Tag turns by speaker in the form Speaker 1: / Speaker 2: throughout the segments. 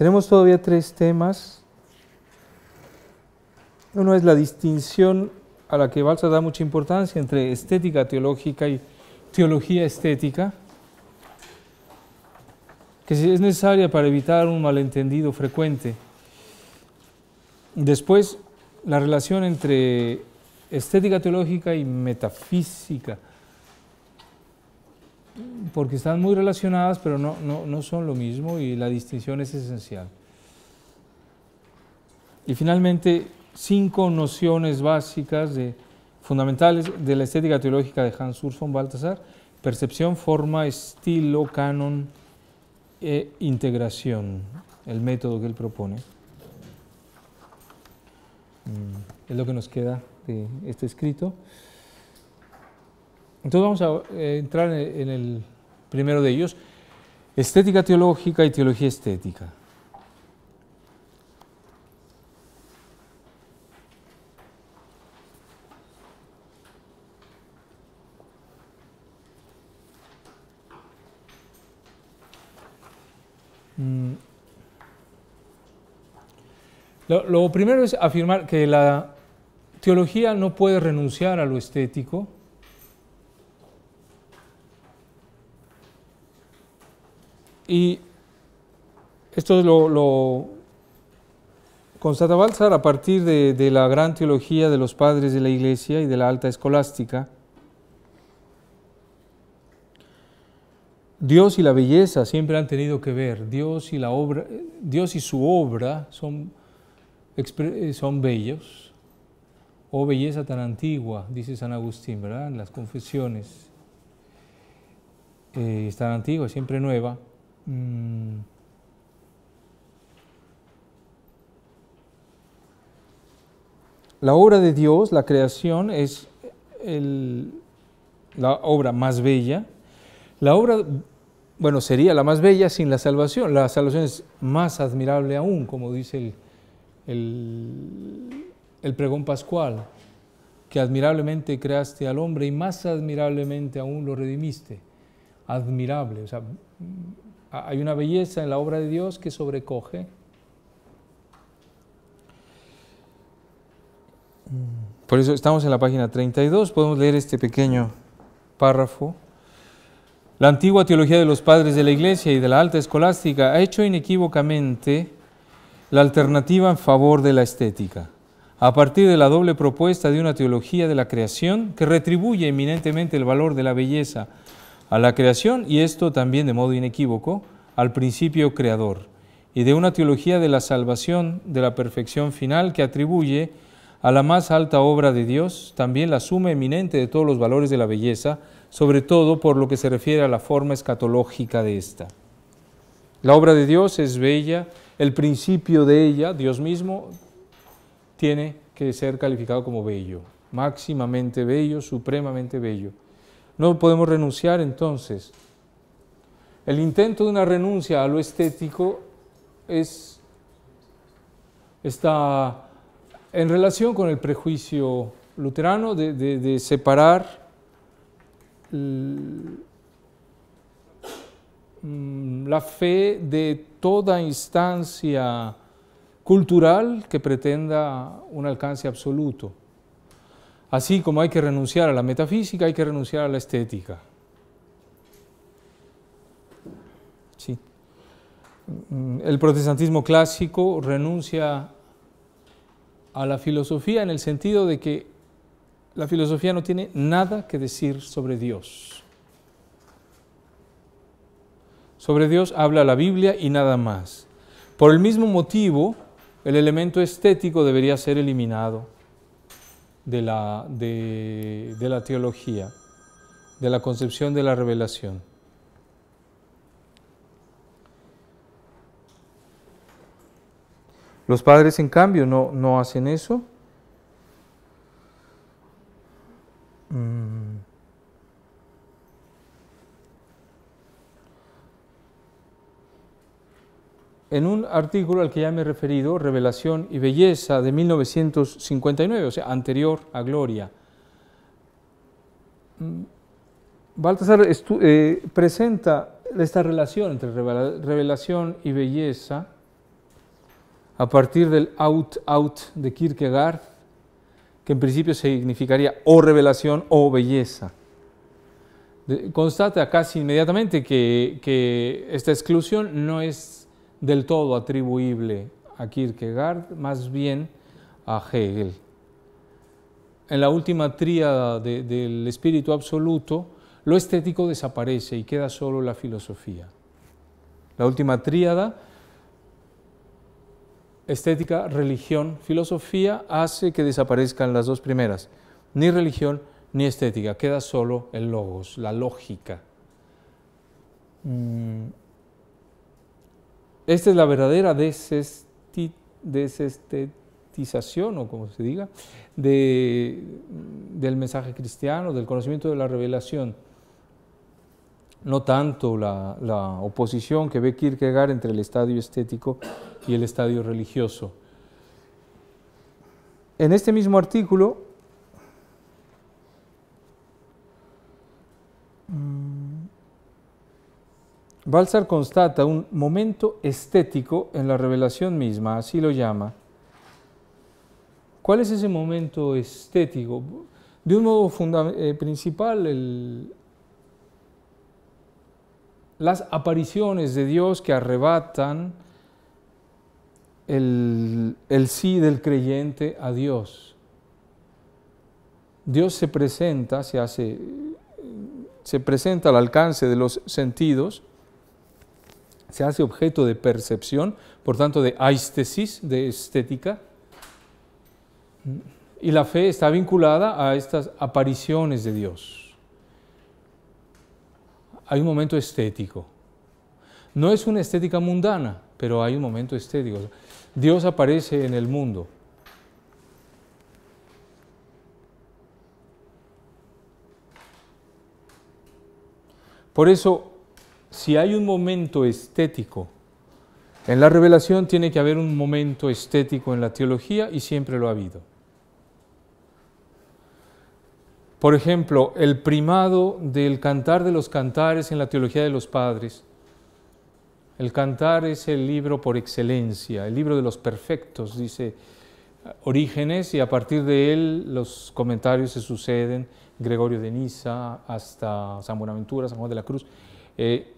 Speaker 1: Tenemos todavía tres temas. Uno es la distinción a la que Balsa da mucha importancia entre estética teológica y teología estética, que es necesaria para evitar un malentendido frecuente. Después, la relación entre estética teológica y metafísica, porque están muy relacionadas, pero no, no, son lo mismo y la distinción es esencial. Y finalmente, cinco nociones básicas de, fundamentales de la estética teológica de Hans Urs von Balthasar, percepción, forma, estilo, canon e integración, el método que él propone. Mm, es lo que nos queda de este escrito. Entonces vamos a eh, entrar en el primero de ellos, estética teológica y teología estética. Mm. Lo, primero es afirmar que la teología no puede renunciar a lo estético. Y esto lo, lo constata Balzar a partir de la gran teología de los padres de la Iglesia y de la alta escolástica. Dios y la belleza siempre han tenido que ver. Dios y, su obra son, son bellos. Oh belleza tan antigua, dice San Agustín, ¿verdad? En las confesiones. Eh, es tan antigua, siempre nueva. Mm. La obra de Dios, la creación, es la obra más bella. La obra bueno, sería la más bella sin la salvación. La salvación es más admirable aún, como dice el, el, pregón pascual, que admirablemente creaste al hombre y más admirablemente aún lo redimiste. Admirable, o sea, hay una belleza en la obra de Dios que sobrecoge. Por eso estamos en la página 32, podemos leer este pequeño párrafo. La antigua teología de los padres de la Iglesia y de la alta escolástica ha hecho inequívocamente la alternativa en favor de la estética, a partir de la doble propuesta de una teología de la creación que retribuye eminentemente el valor de la belleza a la creación y esto también de modo inequívoco al principio creador, y de una teología de la salvación de la perfección final que atribuye a la más alta obra de Dios también la suma eminente de todos los valores de la belleza, sobre todo por lo que se refiere a la forma escatológica de esta. La obra de Dios es bella, el principio de ella, Dios mismo, tiene que ser calificado como bello, máximamente bello, supremamente bello. No podemos renunciar entonces. El intento de una renuncia a lo estético es, está en relación con el prejuicio luterano de, separar la fe de toda instancia cultural que pretenda un alcance absoluto. Así como hay que renunciar a la metafísica, hay que renunciar a la estética. Mm, el protestantismo clásico renuncia a la filosofía en el sentido de que la filosofía no tiene nada que decir sobre Dios. Sobre Dios habla la Biblia y nada más. Por el mismo motivo, el elemento estético debería ser eliminado de la, de, la teología, de la concepción de la revelación. Los padres, en cambio, no, no hacen eso. Mm. En un artículo al que ya me he referido, Revelación y Belleza, de 1959, o sea, anterior a Gloria, mm, Baltasar eh, presenta esta relación entre revelación y belleza a partir del out-out de Kierkegaard, que en principio significaría o revelación o belleza. Constata casi inmediatamente que, que esta exclusión no es del todo atribuible a Kierkegaard, más bien a Hegel. En la última tríada del espíritu absoluto, lo estético desaparece y queda solo la filosofía. La última tríada, estética, religión, filosofía, hace que desaparezcan las dos primeras. Ni religión ni estética, queda solo el logos, la lógica. Esta es la verdadera desestetización, o como se diga, del mensaje cristiano, del conocimiento de la revelación no tanto la, oposición que ve Kierkegaard entre el estadio estético y el estadio religioso. En este mismo artículo, Balsar constata un momento estético en la revelación misma, así lo llama. ¿Cuál es ese momento estético? De un modo eh, principal, el, las apariciones de Dios que arrebatan el, sí del creyente a Dios. Dios se presenta, se hace, se presenta al alcance de los sentidos, se hace objeto de percepción, por tanto de aistesis, de estética, y la fe está vinculada a estas apariciones de Dios hay un momento estético. No es una estética mundana, pero hay un momento estético. Dios aparece en el mundo. Por eso, si hay un momento estético en la revelación, tiene que haber un momento estético en la teología y siempre lo ha habido. Por ejemplo, el primado del cantar de los cantares en la teología de los padres. El cantar es el libro por excelencia, el libro de los perfectos, dice Orígenes, y a partir de él los comentarios se suceden, Gregorio de Niza hasta San Buenaventura, San Juan de la Cruz. Eh,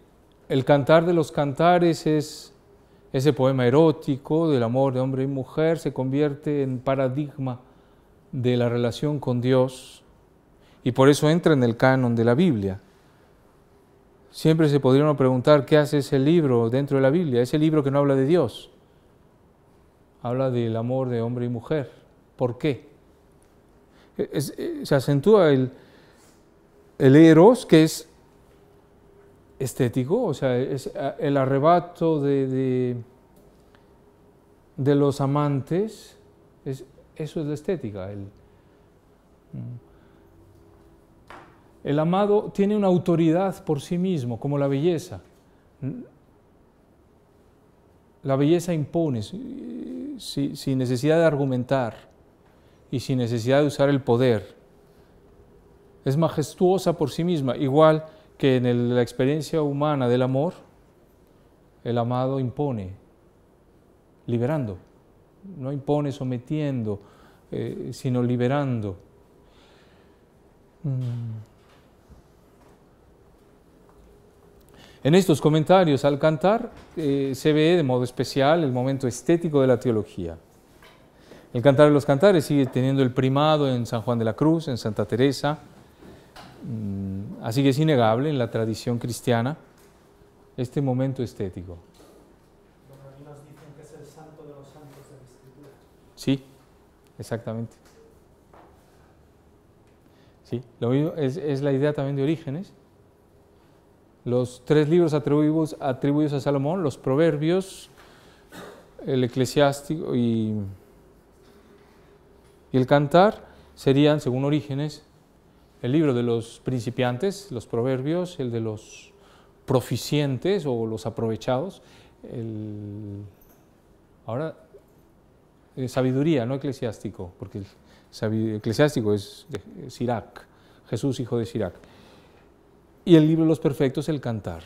Speaker 1: el cantar de los cantares es ese poema erótico del amor de hombre y mujer, se convierte en paradigma de la relación con Dios, y por eso entra en el canon de la Biblia. Siempre se podría preguntar qué hace ese libro dentro de la Biblia, ese libro que no habla de Dios, habla del amor de hombre y mujer. ¿Por qué? Eh, se acentúa el eros, que es estético, o sea, es el arrebato de, de, los amantes, es, eso es la estética. El, mm. El amado tiene una autoridad por sí mismo, como la belleza. La belleza impone sin necesidad de argumentar y sin necesidad de usar el poder. Es majestuosa por sí misma, igual que en la experiencia humana del amor, el amado impone, liberando. No impone sometiendo, eh, sino liberando. Mm. En estos comentarios al cantar eh, se ve de modo especial el momento estético de la teología. El cantar de los cantares sigue teniendo el primado en San Juan de la Cruz, en Santa Teresa, así que es innegable en la tradición cristiana este momento estético.
Speaker 2: Los dicen que es el santo de los santos de la Escritura.
Speaker 1: Sí, exactamente. Sí, lo mismo es, es la idea también de Orígenes los tres libros atribuidos, a Salomón, los proverbios, el eclesiástico y, el cantar, serían, según Orígenes, el libro de los principiantes, los proverbios, el de los proficientes o los aprovechados, el, ahora, eh, sabiduría, no eclesiástico, porque el eclesiástico es de Sirac, Jesús hijo de Sirac y el libro de los perfectos, el cantar.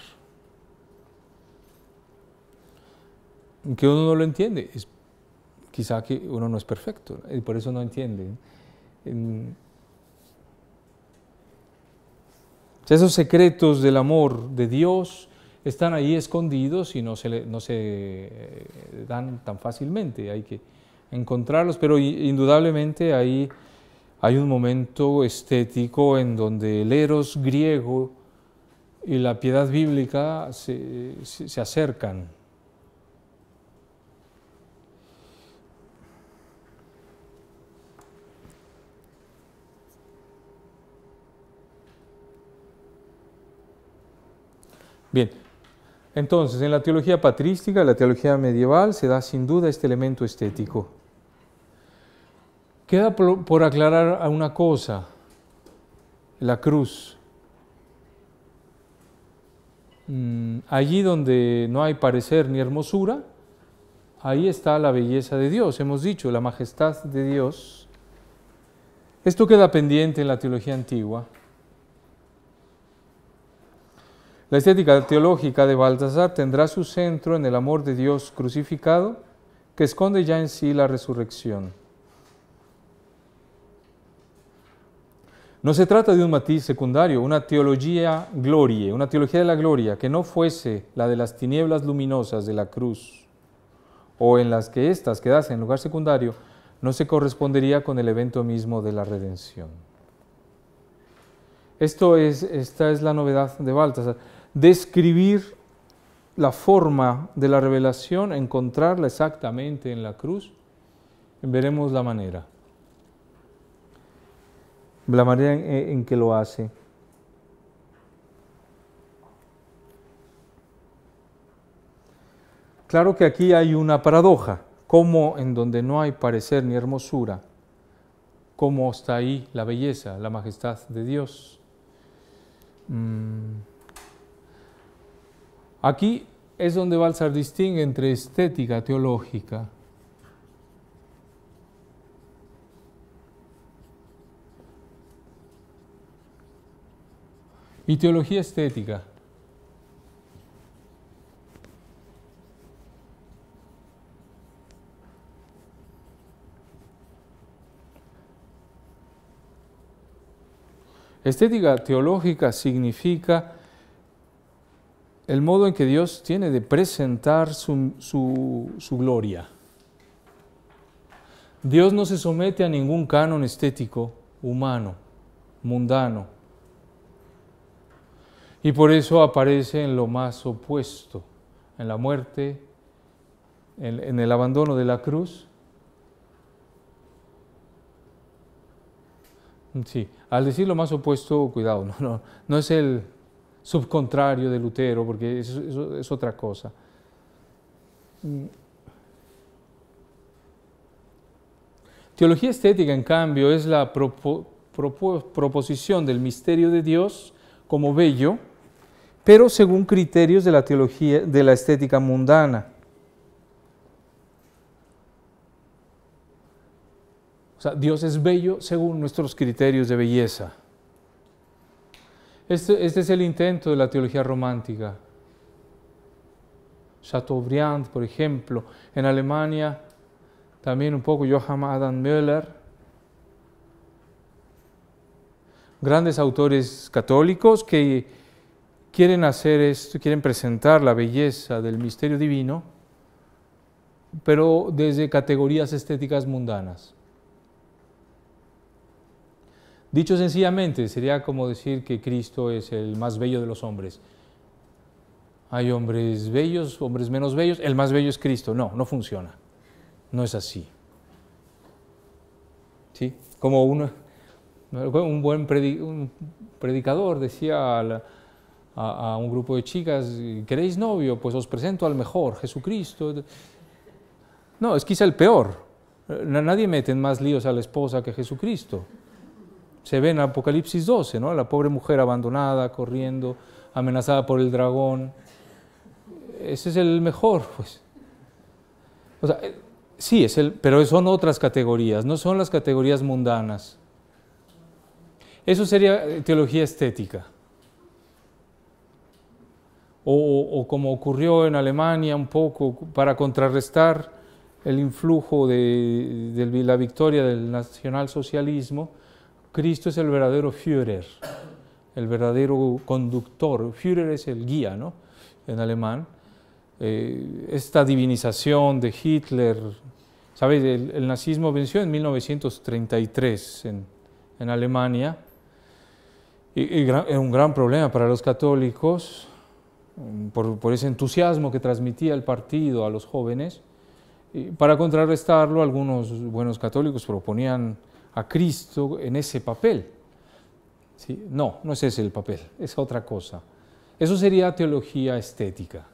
Speaker 1: Que uno no lo entiende, es quizá que uno no es perfecto y por eso no entiende. Esos secretos del amor de Dios están ahí escondidos y no se, eh, dan tan fácilmente. Hay que encontrarlos, pero indudablemente ahí hay un momento estético en donde el eros griego y la piedad bíblica se, se acercan. Bien, entonces en la teología patrística, la teología medieval, se da sin duda este elemento estético. Queda por aclarar una cosa, la cruz. Mm, allí donde no hay parecer ni hermosura, ahí está la belleza de Dios, hemos dicho, la majestad de Dios. Esto queda pendiente en la teología antigua. La estética teológica de Baltasar tendrá su centro en el amor de Dios crucificado, que esconde ya en sí la resurrección. No se trata de un matiz secundario, una teología gloria, una teología de la gloria que no fuese la de las tinieblas luminosas de la cruz, o en las que éstas quedasen en lugar secundario, no se correspondería con el evento mismo de la redención. Esto es, esta es la novedad de Baltasar describir la forma de la revelación, encontrarla exactamente en la cruz, veremos la manera, la manera en, que lo hace. Claro que aquí hay una paradoja, como en donde no hay parecer ni hermosura, cómo está ahí la belleza, la majestad de Dios. Mm. Aquí es donde Balsar distingue entre estética teológica y teología estética. Estética teológica significa el modo en que Dios tiene de presentar su, gloria. Dios no se somete a ningún canon estético humano, mundano. Y por eso aparece en lo más opuesto, en la muerte, en, el abandono de la cruz. Sí, al decir lo más opuesto, cuidado, no, no, no es el, subcontrario de Lutero, porque eso, es otra cosa. Teología estética, en cambio, es la proposición del misterio de Dios como bello, pero según criterios de la teología de la estética mundana. O sea, Dios es bello según nuestros criterios de belleza. Este, este, es el intento de la teología romántica. Chateaubriand, por ejemplo, en Alemania, también un poco Johann Adam Müller, grandes autores católicos que quieren hacer esto, quieren presentar la belleza del misterio divino, pero desde categorías estéticas mundanas. Dicho sencillamente, sería como decir que Cristo es el más bello de los hombres. Hay hombres bellos, hombres menos bellos, el más bello es Cristo. No, no funciona. No es así. ¿Sí? Como un buen predicador decía a, un grupo de chicas, ¿queréis novio? Pues os presento al mejor, Jesucristo. No, es quizá el peor. Nadie mete más líos a la esposa que Jesucristo se ve en Apocalipsis 12, ¿no? La pobre mujer abandonada, corriendo, amenazada por el dragón. Ese es el mejor, pues. O sea, eh, sí, es el, pero son otras categorías, no son las categorías mundanas. Eso sería eh, teología estética. O, como ocurrió en Alemania un poco para contrarrestar el influjo de, de la victoria del nacionalsocialismo, Cristo es el verdadero Führer, el verdadero conductor. Führer es el guía, ¿no? En alemán. Eh, esta divinización de Hitler, ¿sabes? El, nazismo venció en 1933 en, en Alemania. Y, era un gran problema para los católicos por, por, ese entusiasmo que transmitía el partido a los jóvenes. Y para contrarrestarlo, algunos buenos católicos proponían a Cristo en ese papel. ¿Sí? No, no es ese el papel, es otra cosa. Eso sería teología estética.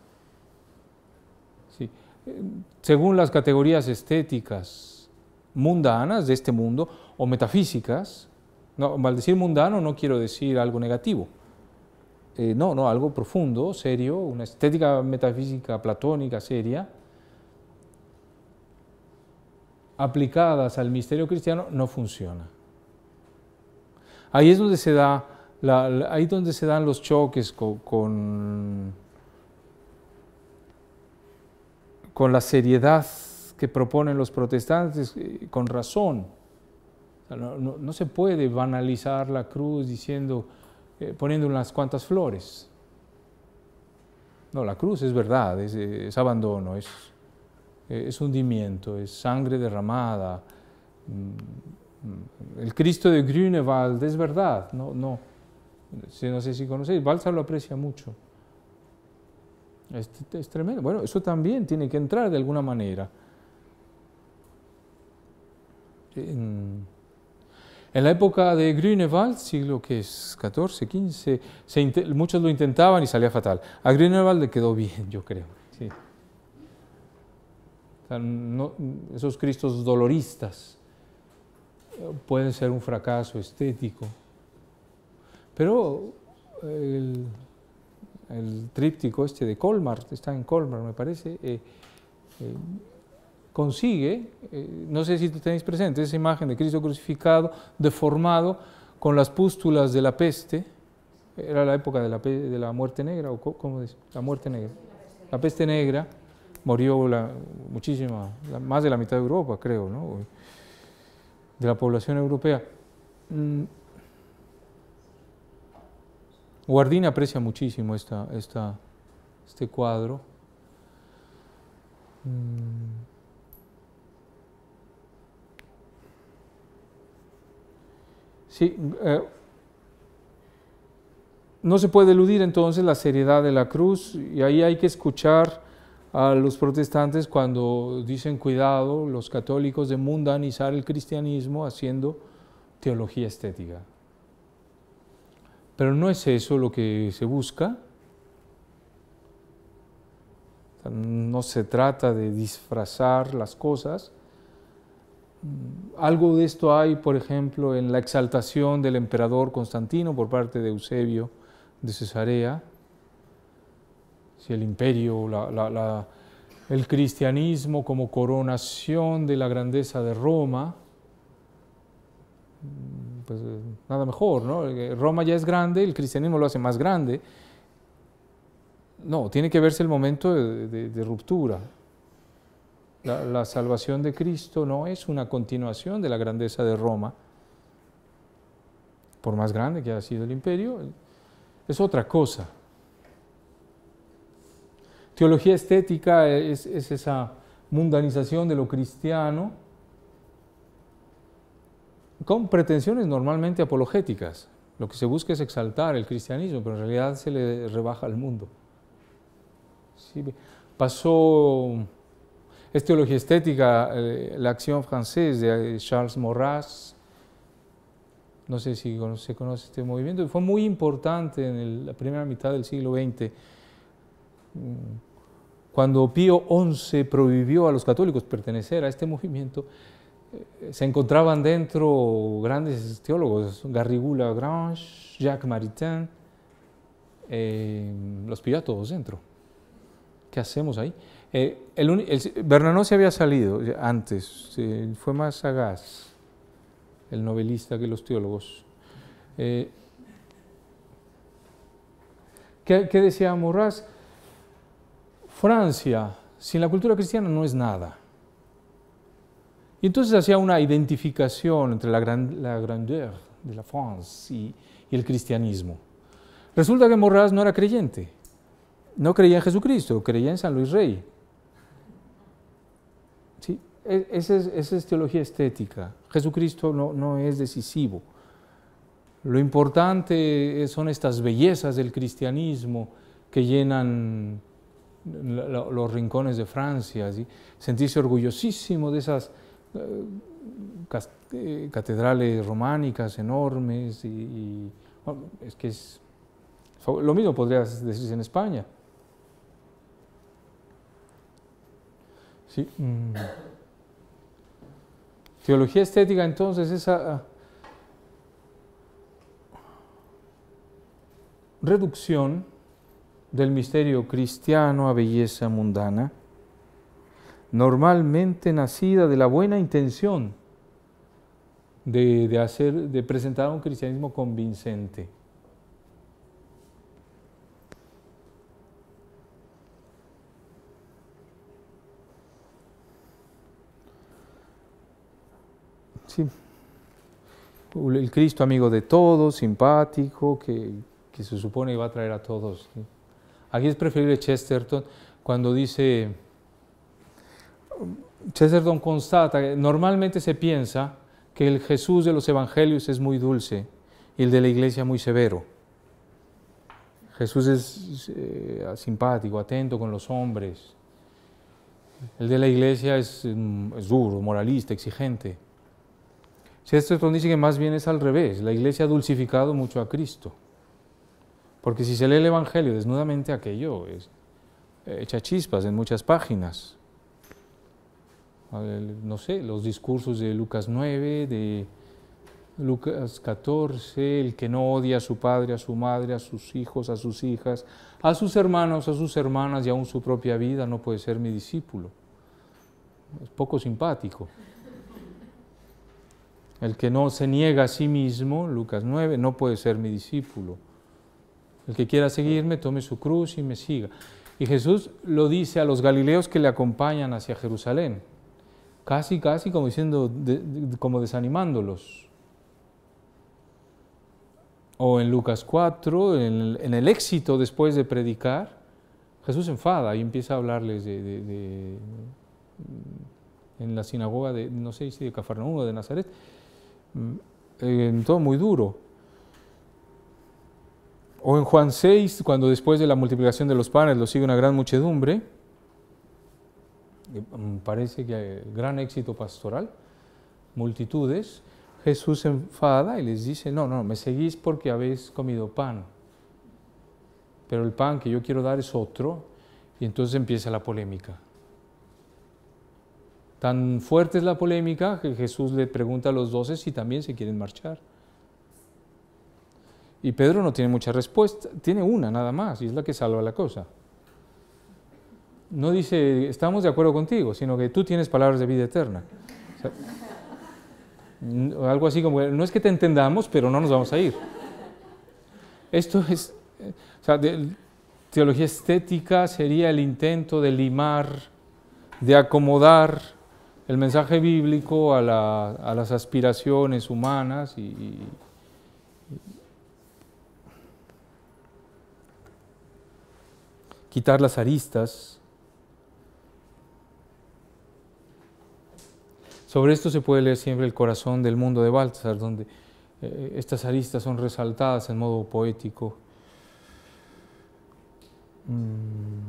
Speaker 1: ¿Sí? Según las categorías estéticas mundanas de este mundo o metafísicas, no, al decir mundano no quiero decir algo negativo. Eh, no, no, algo profundo, serio, una estética metafísica platónica seria, aplicadas al misterio cristiano no funciona. Ahí es donde se da, ahí donde se dan los choques con, con, la seriedad que proponen los protestantes, eh, con razón. no, se puede banalizar la cruz diciendo, eh, poniendo unas cuantas flores. No, la cruz es verdad, es abandono, es, es hundimiento, es sangre derramada. Mm, el Cristo de Grünewald es verdad, no, no, no sé si conocéis, Balsa lo aprecia mucho. Es, tremendo. Bueno, eso también tiene que entrar de alguna manera. En, la época de Grünewald, siglo que es 14, 15, muchos lo intentaban y salía fatal. A Grünewald le quedó bien, yo creo. Esos Cristos doloristas pueden ser un fracaso estético, pero el, tríptico este de Colmar, está en Colmar me parece, eh, eh, consigue, eh, no sé si tenéis presente, esa imagen de Cristo crucificado, deformado, con las pústulas de la peste, era la época de la, de la muerte negra, o cómo la muerte negra, la peste negra, murió la, muchísima, más de la mitad de Europa, creo, ¿no? de la población europea. Mm. Guardini aprecia muchísimo esta, esta, este cuadro. Mm. Sí, eh, no se puede eludir entonces la seriedad de la cruz y ahí hay que escuchar a los protestantes cuando dicen cuidado los católicos de mundanizar el cristianismo haciendo teología estética. Pero no es eso lo que se busca. No se trata de disfrazar las cosas. Algo de esto hay, por ejemplo, en la exaltación del emperador Constantino por parte de Eusebio de Cesarea, si el imperio, el cristianismo como coronación de la grandeza de Roma, mm, pues eh, nada mejor, ¿no? Roma ya es grande, el cristianismo lo hace más grande. No, tiene que verse el momento de, ruptura. La, la, salvación de Cristo no es una continuación de la grandeza de Roma, por más grande que haya sido el imperio, es otra cosa. Teología estética es, esa mundanización de lo cristiano con pretensiones normalmente apologéticas. Lo que se busca es exaltar el cristianismo, pero en realidad se le rebaja al mundo. pasó, es teología estética, eh, la acción francesa de Charles Maurras, no sé si se conoce este movimiento, fue muy importante en la primera mitad del siglo XX cuando Pío XI prohibió a los católicos pertenecer a este movimiento, eh, se encontraban dentro grandes teólogos, Garrigou Lagrange, Jacques Maritain, eh, los pilló a todos dentro. ¿Qué hacemos ahí? Eh, el, se había salido antes, fue más sagaz el novelista que los teólogos. ¿qué, ¿qué, decía Morras? Francia, sin la cultura cristiana no es nada. Y entonces hacía una identificación entre la, la grandeur de la France y, el cristianismo. Resulta que Morras no era creyente, no creía en Jesucristo, creía en San Luis Rey. ¿Sí? E, esa, es, teología estética. Jesucristo no es decisivo. Lo importante son estas bellezas del cristianismo que llenan los rincones de Francia, sentirse orgullosísimo de esas eh, eh, catedrales románicas enormes y, es que es lo mismo podría decirse en España. Mm. Teología estética entonces esa ah, reducción del misterio cristiano a belleza mundana, normalmente nacida de la buena intención de, hacer, de presentar un cristianismo convincente. Sí. El Cristo amigo de todos, simpático, que, se supone que va a traer a todos. Aquí es preferible Chesterton cuando dice, Chesterton constata que normalmente se piensa que el Jesús de los evangelios es muy dulce y el de la iglesia muy severo. Jesús es eh, simpático, atento con los hombres. El de la iglesia es, mm, es duro, moralista, exigente. Chesterton dice que más bien es al revés. La iglesia ha dulcificado mucho a Cristo. Porque si se lee el Evangelio desnudamente, aquello es, echa chispas en muchas páginas. No sé, los discursos de Lucas 9, de Lucas 14, el que no odia a su padre, a su madre, a sus hijos, a sus hijas, a sus hermanos, a sus hermanas y aún su propia vida, no puede ser mi discípulo. Es poco simpático. El que no se niega a sí mismo, Lucas 9, no puede ser mi discípulo. El que quiera seguirme, tome su cruz y me siga. Y Jesús lo dice a los galileos que le acompañan hacia Jerusalén, casi, casi como diciendo, como desanimándolos. O en Lucas 4, en el, éxito después de predicar, Jesús enfada y empieza a hablarles de, en la sinagoga de, no sé si de Cafarnaúm o de Nazaret, mm, en todo muy duro. O en Juan 6, cuando después de la multiplicación de los panes lo sigue una gran muchedumbre, mm, parece que gran éxito pastoral, multitudes, Jesús se enfada y les dice, no, no, me seguís porque habéis comido pan, pero el pan que yo quiero dar es otro, y entonces empieza la polémica. Tan fuerte es la polémica que Jesús le pregunta a los doce si también se quieren marchar. Y Pedro no tiene mucha respuesta, tiene una nada más, y es la que salva la cosa. No dice, estamos de acuerdo contigo, sino que tú tienes palabras de vida eterna. algo así como, no es que te entendamos, pero no nos vamos a ir. Esto es, o sea, teología estética sería el intento de limar, de acomodar el mensaje bíblico a, las aspiraciones humanas y quitar las aristas. Sobre esto se puede leer siempre el corazón del mundo de Baltasar, donde eh, estas aristas son resaltadas en modo poético. Mm.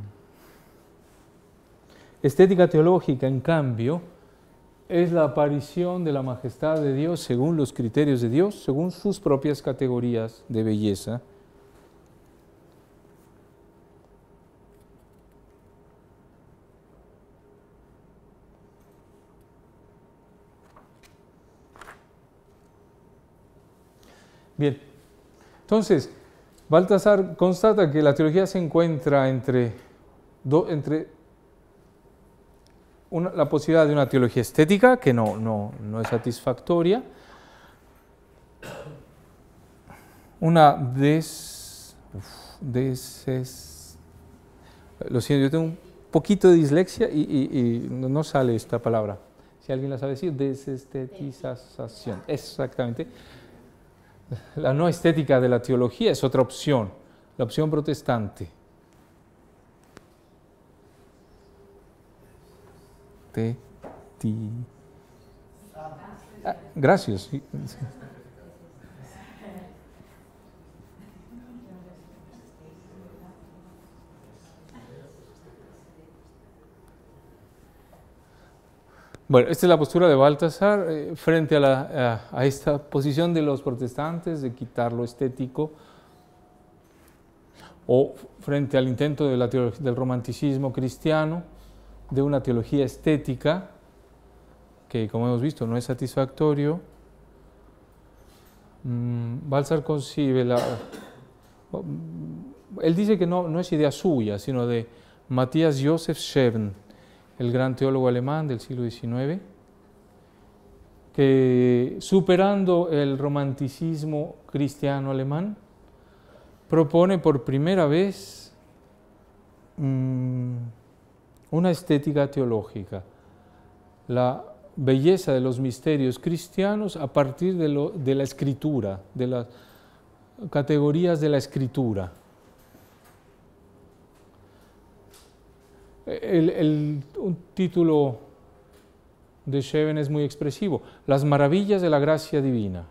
Speaker 1: Estética teológica, en cambio, es la aparición de la majestad de Dios según los criterios de Dios, según sus propias categorías de belleza Bien, entonces, Baltasar constata que la teología se encuentra entre, entre la posibilidad de una teología estética, que no, no, es satisfactoria, una des, des lo siento, yo tengo un poquito de dislexia y, no sale esta palabra. Si alguien la sabe decir, desestetización. Exactamente. La no estética de la teología es otra opción, la opción protestante. Te, ti. Ah, gracias. Bueno, esta es la postura de Baltasar eh, frente a, esta posición de los protestantes de quitar lo estético o frente al intento de la del romanticismo cristiano de una teología estética que, como hemos visto, no es satisfactorio. Mm, concibe la... Él dice que no, no es idea suya, sino de Matías Josef Scheben, el gran teólogo alemán del siglo XIX, que superando el romanticismo cristiano alemán, propone por primera vez mm, una estética teológica, la belleza de los misterios cristianos a partir de, de la escritura, de las categorías de la escritura. El, un título de Sheven es muy expresivo, Las maravillas de la gracia divina.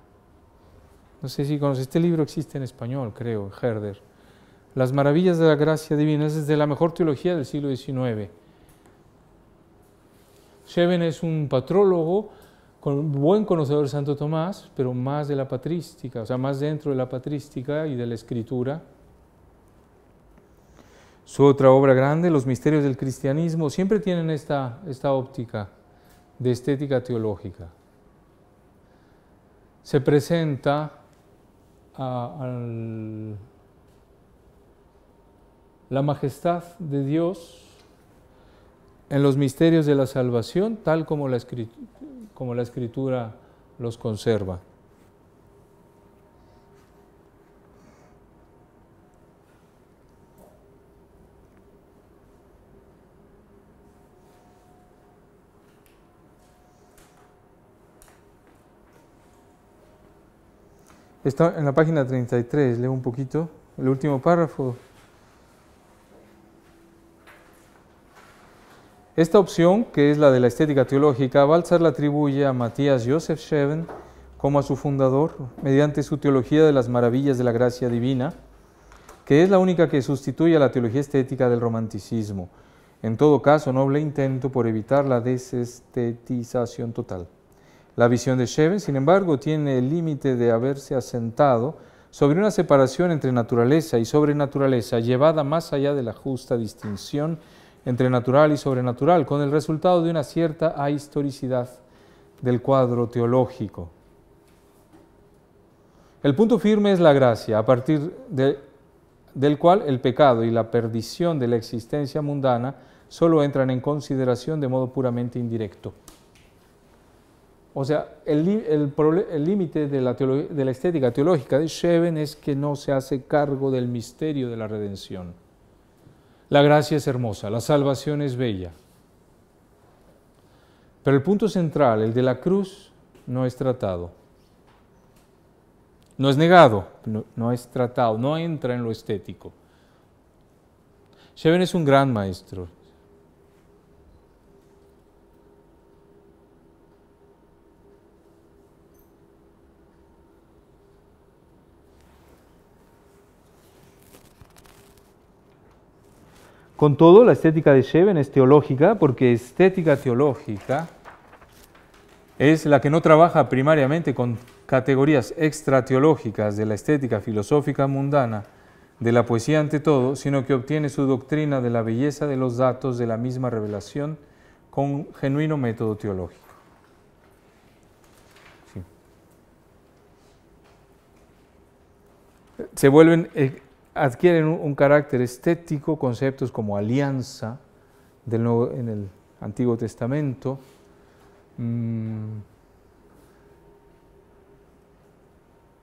Speaker 1: No sé si conoces, este libro existe en español, creo, Herder. Las maravillas de la gracia divina es de la mejor teología del siglo XIX. Sheven es un patrólogo, con buen conocedor de Santo Tomás, pero más de la patrística, o sea, más dentro de la patrística y de la escritura. Su otra obra grande, Los misterios del cristianismo, siempre tienen esta, esta óptica de estética teológica. Se presenta a, la majestad de Dios en los misterios de la salvación, tal como la, como la escritura los conserva. Está en la página 33, leo un poquito, el último párrafo. Esta opción, que es la de la estética teológica, Balzar la atribuye a Matías Joseph Scheven como a su fundador, mediante su teología de las maravillas de la gracia divina, que es la única que sustituye a la teología estética del romanticismo. En todo caso, noble intento por evitar la desestetización total. La visión de Sheven, sin embargo, tiene el límite de haberse asentado sobre una separación entre naturaleza y sobrenaturaleza llevada más allá de la justa distinción entre natural y sobrenatural, con el resultado de una cierta ahistoricidad del cuadro teológico. El punto firme es la gracia, a partir del cual el pecado y la perdición de la existencia mundana solo entran en consideración de modo puramente indirecto. O sea, el límite de, la estética teológica de Sheven es que no se hace cargo del misterio de la redención. La gracia es hermosa, la salvación es bella. Pero el punto central, el de la cruz, no es tratado. No es negado, no, no es tratado, no entra en lo estético. Sheven es un gran maestro, Con todo, la estética de Sheven es teológica porque estética teológica es la que no trabaja primariamente con categorías extrateológicas de la estética filosófica mundana, de la poesía ante todo, sino que obtiene su doctrina de la belleza de los datos de la misma revelación con genuino método teológico. Se vuelven eh, adquieren un, carácter estético, conceptos como alianza del en el Antiguo Testamento, mm,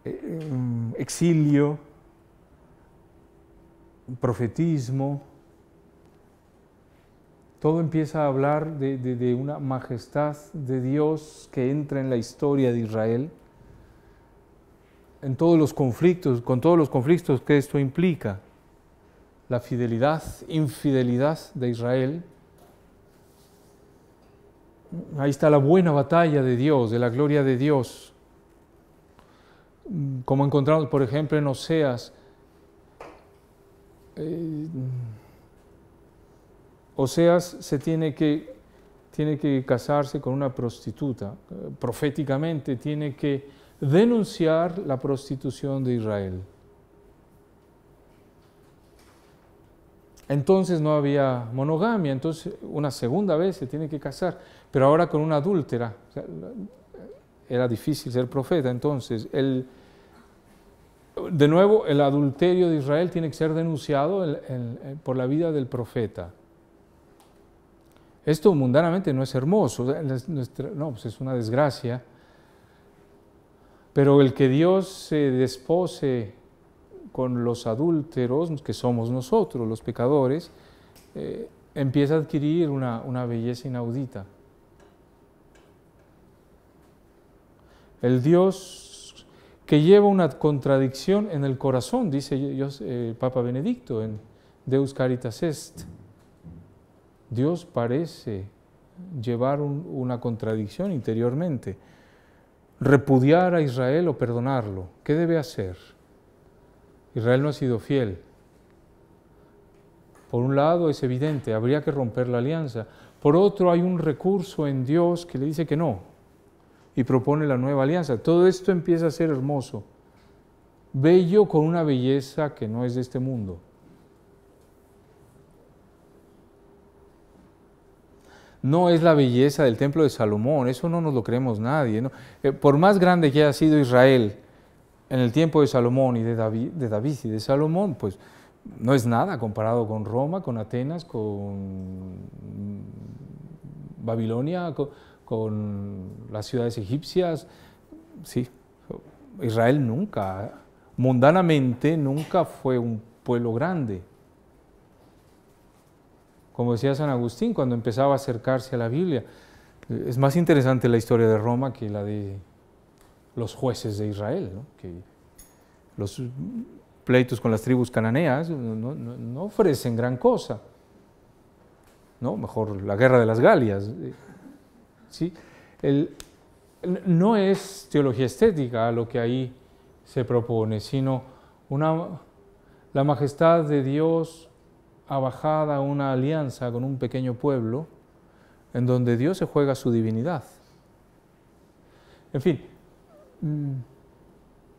Speaker 1: eh, mm, exilio, profetismo, todo empieza a hablar de, de, de, una majestad de Dios que entra en la historia de Israel, en todos los conflictos, con todos los conflictos que esto implica, la fidelidad, infidelidad de Israel. Ahí está la buena batalla de Dios, de la gloria de Dios, como encontramos, por ejemplo, en Oseas. Eh, Oseas se tiene que, tiene que casarse con una prostituta, proféticamente tiene que denunciar la prostitución de Israel. Entonces no había monogamia, entonces una segunda vez se tiene que casar, pero ahora con una adúltera. era difícil ser profeta, entonces el, de nuevo el adulterio de Israel tiene que ser denunciado por la vida del profeta. Esto mundanamente no es hermoso, no, pues es una desgracia, pero el que Dios se despose con los adúlteros, que somos nosotros, los pecadores, eh, empieza a adquirir una, una, belleza inaudita. El Dios que lleva una contradicción en el corazón, dice eh, Papa Benedicto en Deus Caritas Est. Dios parece llevar una contradicción interiormente. Repudiar a Israel o perdonarlo. ¿Qué debe hacer? Israel no ha sido fiel. Por un lado es evidente, habría que romper la alianza. Por otro hay un recurso en Dios que le dice que no y propone la nueva alianza. Todo esto empieza a ser hermoso, bello con una belleza que no es de este mundo. No es la belleza del templo de Salomón, eso no nos lo creemos nadie. Eh, por más grande que haya sido Israel en el tiempo de Salomón y de David, de David y de Salomón, pues no es nada comparado con Roma, con Atenas, con Babilonia, con, con las ciudades egipcias. Sí, Israel nunca, mundanamente, nunca fue un pueblo grande como decía San Agustín cuando empezaba a acercarse a la Biblia. Es más interesante la historia de Roma que la de los jueces de Israel, que los pleitos con las tribus cananeas no, ofrecen gran cosa. ¿no? Mejor la guerra de las Galias. ¿sí? no es teología estética lo que ahí se propone, sino una, la majestad de Dios ha bajado una alianza con un pequeño pueblo en donde Dios se juega su divinidad. En fin, mm,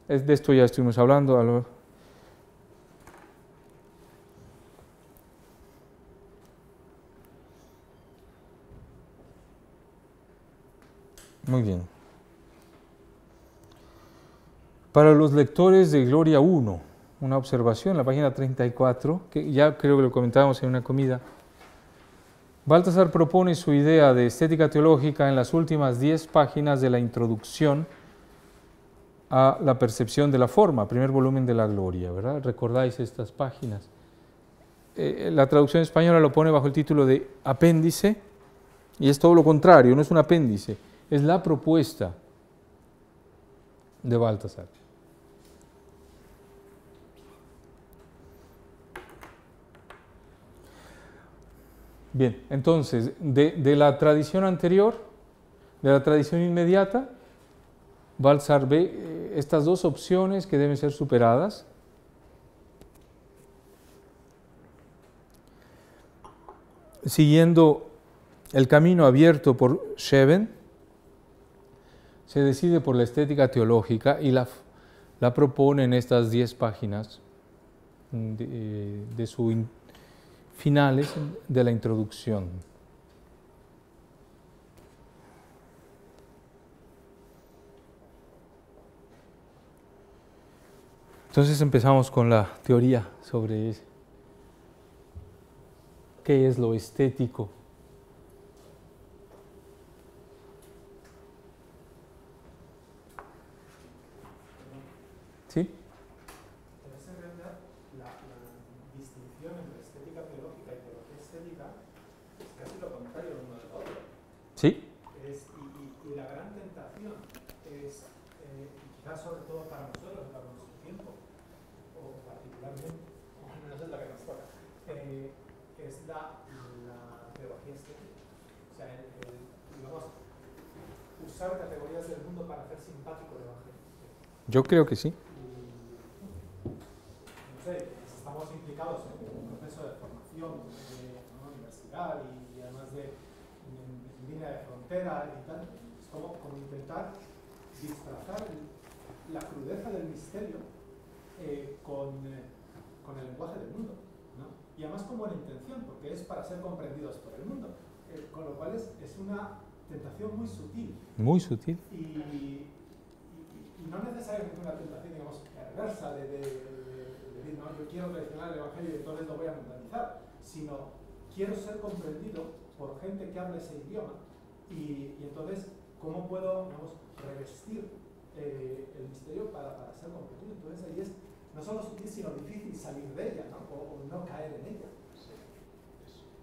Speaker 1: de esto ya estuvimos hablando. Muy bien. Para los lectores de Gloria 1, una observación, la página 34, que ya creo que lo comentábamos en una comida. Baltasar propone su idea de estética teológica en las últimas 10 páginas de la introducción a la percepción de la forma, primer volumen de la gloria, ¿verdad? Recordáis estas páginas. Eh, la traducción española lo pone bajo el título de apéndice y es todo lo contrario, no es un apéndice, es la propuesta de Baltasar. Bien, entonces, de, la tradición anterior, de la tradición inmediata, Balsar ve eh, estas dos opciones que deben ser superadas. Siguiendo el camino abierto por Scheven, se decide por la estética teológica y la, propone en estas diez páginas de, eh, de su finales de la introducción. Entonces empezamos con la teoría sobre qué es lo estético. ¿Sí?
Speaker 2: distinción entre estética teológica y teología estética es casi
Speaker 1: Sí.
Speaker 2: Es, y, y- y la gran tentación es, eh, quizás sobre todo para nosotros, para nuestro tiempo, o particularmente, o al menos es la que nos toca, eh, es la, la teología estética. O sea, el, el, digamos, usar categorías del mundo para hacer simpático el Evangelio.
Speaker 1: Yo creo que sí.
Speaker 2: No sé, estamos implicados en un proceso de formación de una universidad y además de en, en línea de frontera y tal, es como, como intentar disfrazar la crudeza del misterio eh, con, eh, con el lenguaje del mundo. ¿no? Y además con buena intención, porque es para ser comprendidos por el mundo. Eh, con lo cual es, es una tentación muy sutil
Speaker 1: Muy sutil.
Speaker 2: y, y- y no necesariamente una tentación, digamos, perversa de, de- de- de decir, no, yo quiero traicionar el Evangelio y entonces lo voy a mundanizar, sino quiero ser comprendido por gente que habla ese idioma y, y entonces, ¿cómo puedo, digamos, revestir eh, el misterio para, para ser comprendido? Entonces ahí es no solo sutil, sino difícil salir de ella, ¿no? O, o no caer en ella.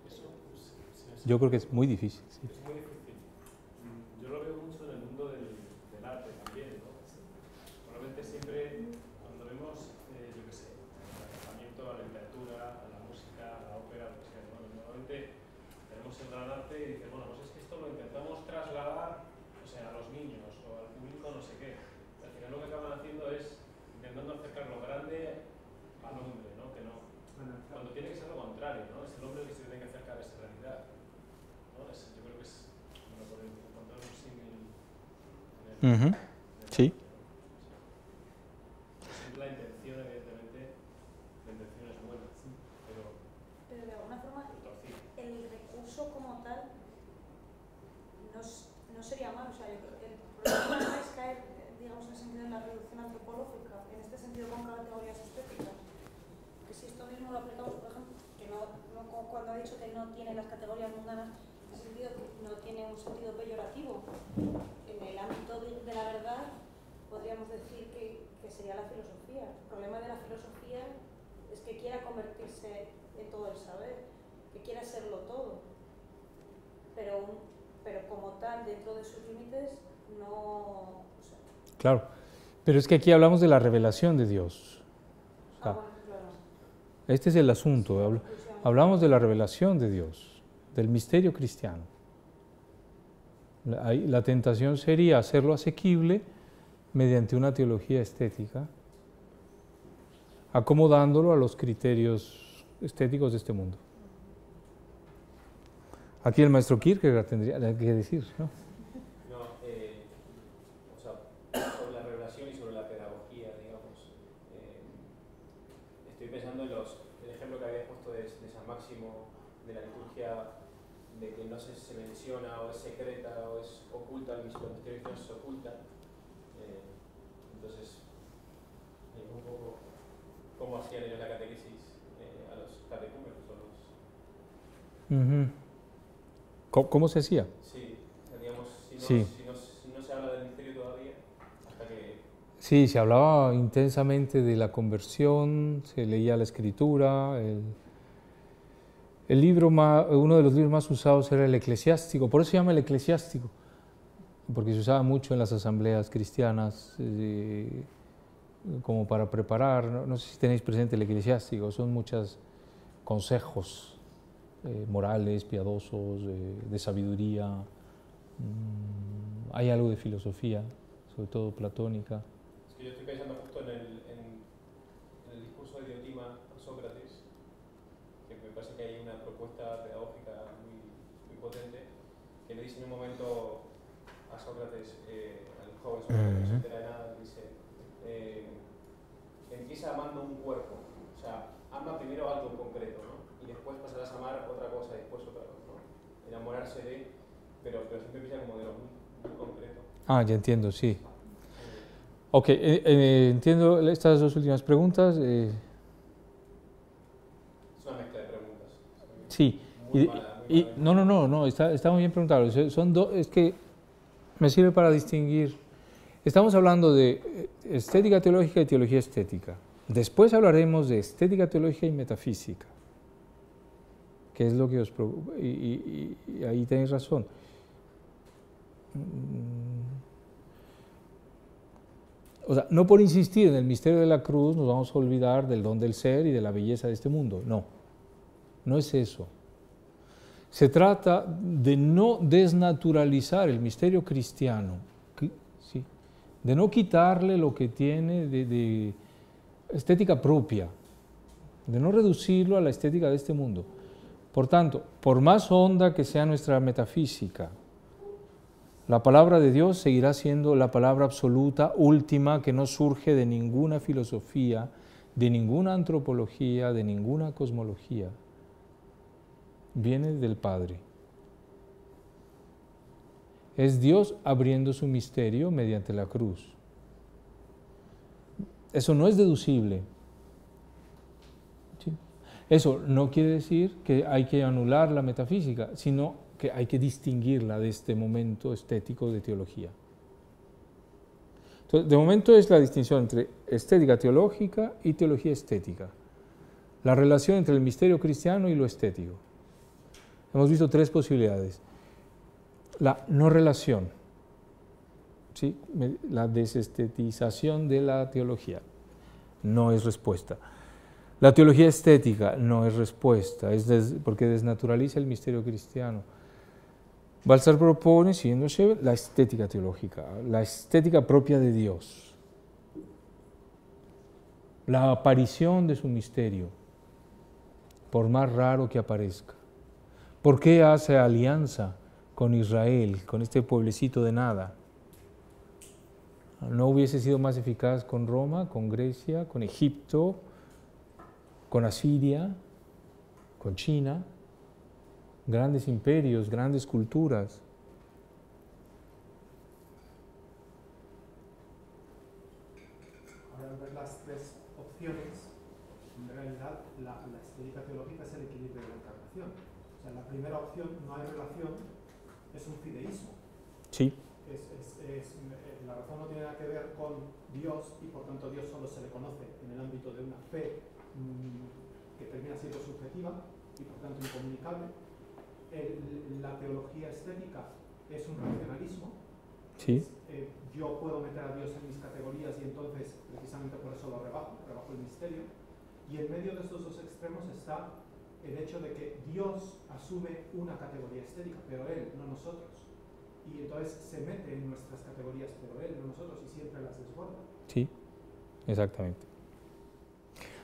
Speaker 3: Pues,
Speaker 1: Yo creo que es muy difícil. sí.
Speaker 3: es muy difícil. Mm, Yo lo veo mucho en el mundo del, del arte también, ¿no? Normalmente siempre cuando vemos, eh, yo qué sé, el acercamiento a la literatura, a la música, a la ópera, lo que sea, ¿no? normalmente tenemos el gran arte y dices, bueno, pues es que esto lo intentamos trasladar, o sea, a los niños o al público no sé qué. Al final lo que acaban haciendo es intentando acercar lo grande al hombre, ¿no? Que no, cuando tiene que ser lo contrario, ¿no? Es el hombre el que se tiene que acercar a esa realidad. ¿no? Es- yo creo que es, bueno, por encontrar un símil en el-
Speaker 1: Ujú.
Speaker 3: en el
Speaker 1: Sí.
Speaker 3: arte, ¿no? Siempre la intención, evidentemente, la intención es buena, pero
Speaker 4: Pero de alguna forma
Speaker 3: torcida.
Speaker 4: el recurso como tal no, s- no sería malo. O sea, yo creo que el problema no es caer, eh, digamos, en el sentido de la reducción antropológica, en este sentido con categorías estéticas. Que si esto mismo lo aplicamos, por ejemplo, que no, no como cuando ha dicho que no tiene las categorías mundanas, en el sentido que no tiene un sentido peyorativo. En el ámbito de, de la verdad, podríamos decir que, que sería la filosofía. El problema de la filosofía es que quiera convertirse en todo el saber, que quiera serlo todo. Pero, pero como tal, dentro de sus límites, no. o sea,
Speaker 1: Claro. Pero es que aquí hablamos de la revelación de Dios. O
Speaker 4: ah, bueno, claro.
Speaker 1: este es el asunto. Hablamos de la revelación de Dios, del misterio cristiano. La tentación sería hacerlo asequible mediante una teología estética, acomodándolo a los criterios estéticos de este mundo. Aquí el maestro Kierkegaard tendría que decir, ¿no?
Speaker 5: No, eh, o sea, sobre la revelación y sobre la pedagogía, digamos. eh, estoy pensando en los, el ejemplo que habías puesto de, de San Máximo, de la liturgia, de que no se, se menciona o es secreta o es oculta, el misterio Dios se oculta. Eh, entonces, un poco cómo hacían ellos la catequesis a los catecúmenos o los
Speaker 1: Ujú. ¿Cómo, cómo se hacía?
Speaker 5: Sí, digamos, si no,
Speaker 1: Sí.
Speaker 5: Si, no, si no se habla del misterio todavía, hasta que...
Speaker 1: Sí, se hablaba intensamente de la conversión, se leía la escritura, el, el libro más, uno de los libros más usados era el eclesiástico, por eso se llama el eclesiástico, porque se usaba mucho en las asambleas cristianas eh, como para preparar, no, no sé si tenéis presente el eclesiástico, son muchos consejos eh, morales, piadosos, eh, de sabiduría, mm, hay algo de filosofía, sobre todo platónica.
Speaker 5: Es que yo estoy pensando justo en el, en, en el discurso de Diotima a Sócrates, que me parece que hay una propuesta pedagógica muy, muy potente, que le dice en un momento a Sócrates, eh, al joven Sócrates, que no se entera de nada, dice, eh, empieza amando un cuerpo, o sea, ama primero algo en concreto, ¿no? Y después pasarás a amar otra cosa, y después otra cosa, ¿no? Enamorarse de, pero, pero siempre empieza como de lo muy, muy concreto.
Speaker 1: Ah, ya entiendo, sí. Ok, eh, eh, entiendo estas dos últimas preguntas. eh,
Speaker 5: Es una mezcla de preguntas.
Speaker 1: sí,
Speaker 5: Muy
Speaker 1: y,
Speaker 5: mala, muy
Speaker 1: y-
Speaker 5: mala.
Speaker 1: no, no, no, no, está, está muy bien preguntado. Son- Son dos, es que me sirve para distinguir. Estamos hablando de eh, estética teológica y teología estética. Después hablaremos de estética teológica y metafísica, que es lo que os preocupa. Y, ahí tenéis razón. O sea, no por insistir en el misterio de la cruz nos vamos a olvidar del don del ser y de la belleza de este mundo. No, no es eso. Se trata de no desnaturalizar el misterio cristiano, ¿sí? de no quitarle lo que tiene de estética propia, de no reducirlo a la estética de este mundo. Por tanto, por más honda que sea nuestra metafísica, la palabra de Dios seguirá siendo la palabra absoluta, última, que no surge de ninguna filosofía, de ninguna antropología, de ninguna cosmología. Viene del Padre. Es Dios abriendo su misterio mediante la cruz. Eso no es deducible. Eso no quiere decir que hay que anular la metafísica, sino que hay que distinguirla de este momento estético de teología. De momento es la distinción entre estética teológica y teología estética. La relación entre el misterio cristiano y lo estético. Hemos visto tres posibilidades. La no relación, ¿sí? la desestetización de la teología, no es respuesta. La teología estética no es respuesta, es porque desnaturaliza el misterio cristiano. Balsar propone, siguiendo la estética teológica, la estética propia de Dios, la aparición de su misterio, por más raro que aparezca. ¿Por qué hace alianza con Israel, con este pueblecito de nada? ¿No hubiese sido más eficaz con Roma, con Grecia, con Egipto, con Asiria, con China? grandes imperios, grandes culturas.
Speaker 2: Al ver las tres opciones, en realidad la, la estética teológica es el equilibrio de la encarnación. O sea, la primera opción, no hay relación, es un fideísmo.
Speaker 1: Sí.
Speaker 2: Es, es, es, eh, la razón no tiene nada que ver con Dios y por tanto Dios solo se le conoce en el ámbito de una fe siendo subjetiva y por tanto incomunicable el, la teología estética es un racionalismo.
Speaker 1: Sí.
Speaker 2: Eh, yo puedo meter a Dios en mis categorías y entonces precisamente por eso lo rebajo, rebajo el misterio. Y en medio de estos dos extremos está el hecho de que Dios asume una categoría estética, pero Él, no nosotros. Y entonces se mete en nuestras categorías, pero Él, no nosotros, y siempre las desborda.
Speaker 1: Sí, exactamente.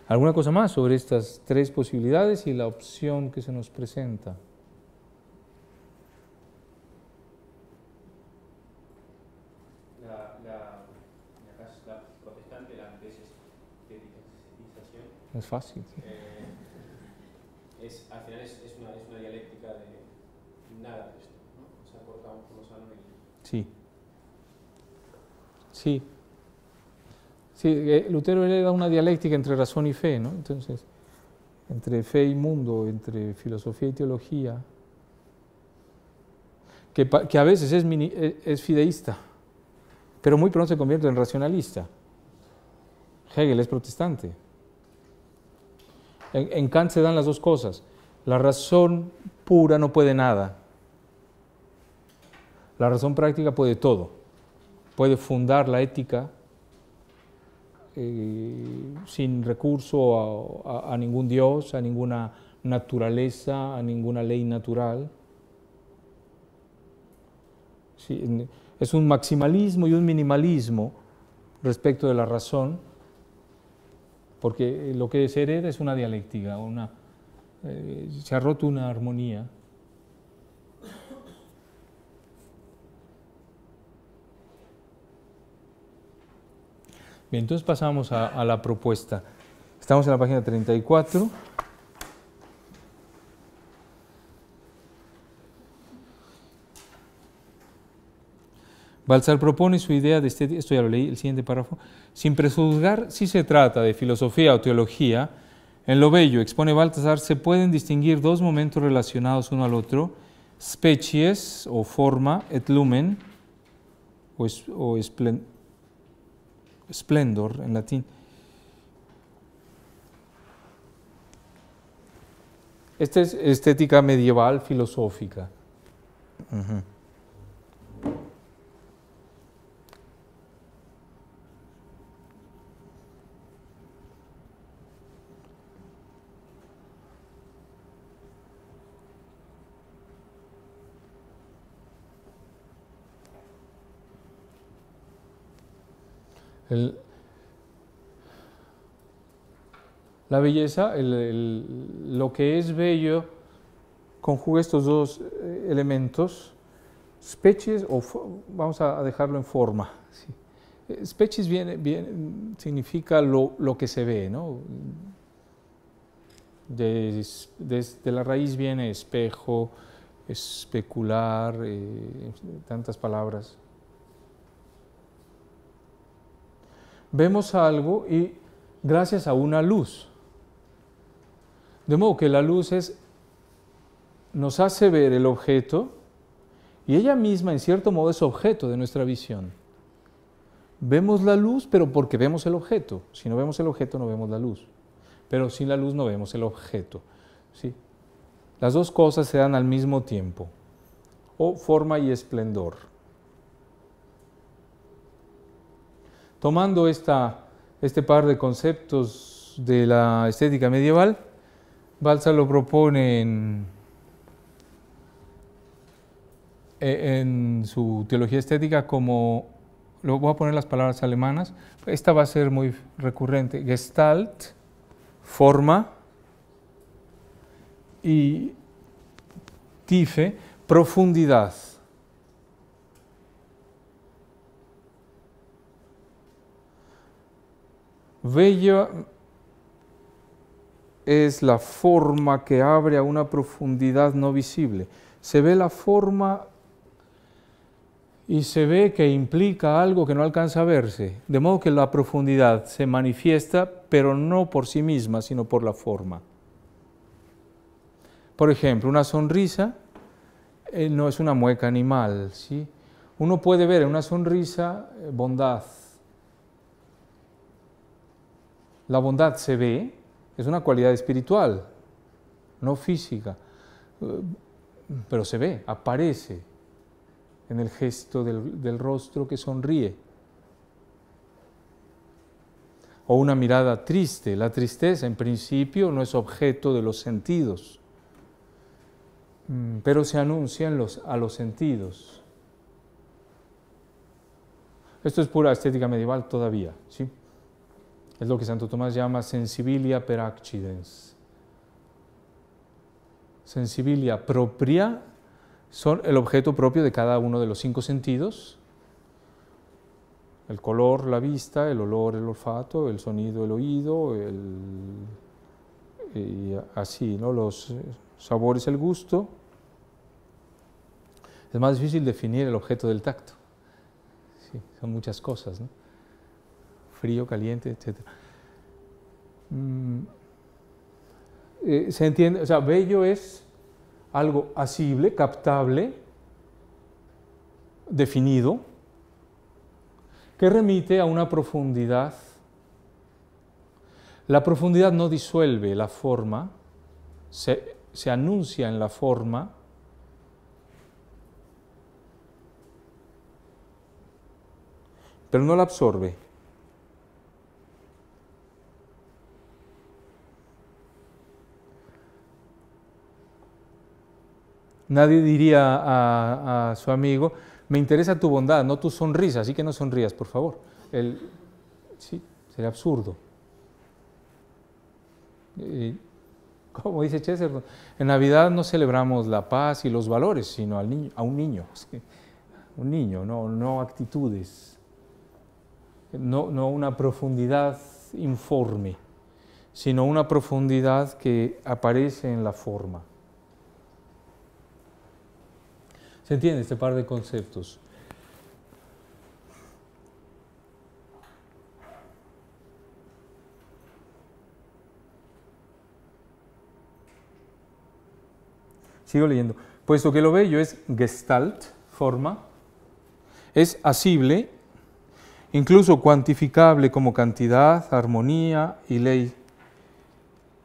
Speaker 1: ¿Alguna cosa más sobre estas tres posibilidades y la opción que se nos presenta? es fácil. ¿sí?
Speaker 5: Eh, es, al final es, es, una, es, una, dialéctica de nada de esto, ¿no? O sea, cortamos lo sano y...
Speaker 1: Sí. Sí. Eh, Lutero le da una dialéctica entre razón y fe, ¿no? Entonces, entre fe y mundo, entre filosofía y teología, que, a veces eh, es fideísta, pero muy pronto se convierte en racionalista. Hegel es protestante. En, Kant se dan las dos cosas. La razón pura no puede nada. La razón práctica puede todo. Puede fundar la ética eh, sin recurso a, ningún dios, a ninguna naturaleza, a ninguna ley natural. Es un maximalismo y un minimalismo respecto de la razón porque lo que se hereda es una dialéctica, eh, se ha roto una armonía. Bien, entonces pasamos a, la propuesta. Estamos en la página 34. Balsar propone su idea de este, esto ya lo leí, el siguiente párrafo, sin prejuzgar si se trata de filosofía o teología, en lo bello, expone Baltasar, se pueden distinguir dos momentos relacionados uno al otro, species o forma, et lumen, o, es, o splendor en latín. Esta es estética medieval filosófica. Uh -huh. La belleza, el- el- lo que es bello, conjuga estos dos eh, elementos, species, o vamos a dejarlo en forma. ¿sí? Eh, viene, significa lo, que se ve, ¿no? De, es- des- de la raíz viene espejo, especular, eh, tantas palabras. Vemos algo y gracias a una luz. De modo que la luz es, nos hace ver el objeto y ella misma en cierto modo es objeto de nuestra visión. Vemos la luz, pero porque vemos el objeto. Si no vemos el objeto, no vemos la luz. Pero sin la luz no vemos el objeto. ¿sí? Las dos cosas se dan al mismo tiempo, o forma y esplendor. Tomando este par de conceptos de la estética medieval, Balsa lo propone en, e- en su teología estética como, lo voy a poner las palabras alemanas, esta va a ser muy recurrente, Gestalt, forma, y Tiefe, profundidad. Bella es la forma que abre a una profundidad no visible. Se ve la forma y se ve que implica algo que no alcanza a verse, de modo que la profundidad se manifiesta, pero no por sí misma, sino por la forma. Por ejemplo, una sonrisa eh, no es una mueca animal, ¿sí? Uno puede ver en una sonrisa eh, bondad. La bondad se ve, es una cualidad espiritual, no física, eh, pero se ve, aparece en el gesto del, rostro que sonríe. O una mirada triste. La tristeza en principio no es objeto de los sentidos, mm, pero se anuncia en los, a los sentidos. Esto es pura estética medieval todavía, ¿sí? Es lo que Santo Tomás llama sensibilia per accidens. Sensibilia propia son el objeto propio de cada uno de los cinco sentidos. El color, la vista, el olor, el olfato, el sonido, el oído, y así, ¿no? Los sabores, el gusto. Es más difícil definir el objeto del tacto. Sí, son muchas cosas, ¿no? Frío, caliente, etc. Mm, eh, ¿Se entiende? O sea, bello es algo asible, captable, definido, que remite a una profundidad. La profundidad no disuelve la forma, se, se anuncia en la forma, pero no la absorbe. Nadie diría a, su amigo, me interesa tu bondad, no tu sonrisa, así que no sonrías, por favor. El, sí, sería absurdo. Como dice Chesterton, en Navidad no celebramos la paz y los valores, sino al niño, a un niño. Un niño, no, no actitudes, no, no una profundidad informe, sino una profundidad que aparece en la forma. ¿Se entiende este par de conceptos? Sigo leyendo. Puesto que lo bello es gestalt, forma, es asible, incluso cuantificable como cantidad, armonía y ley,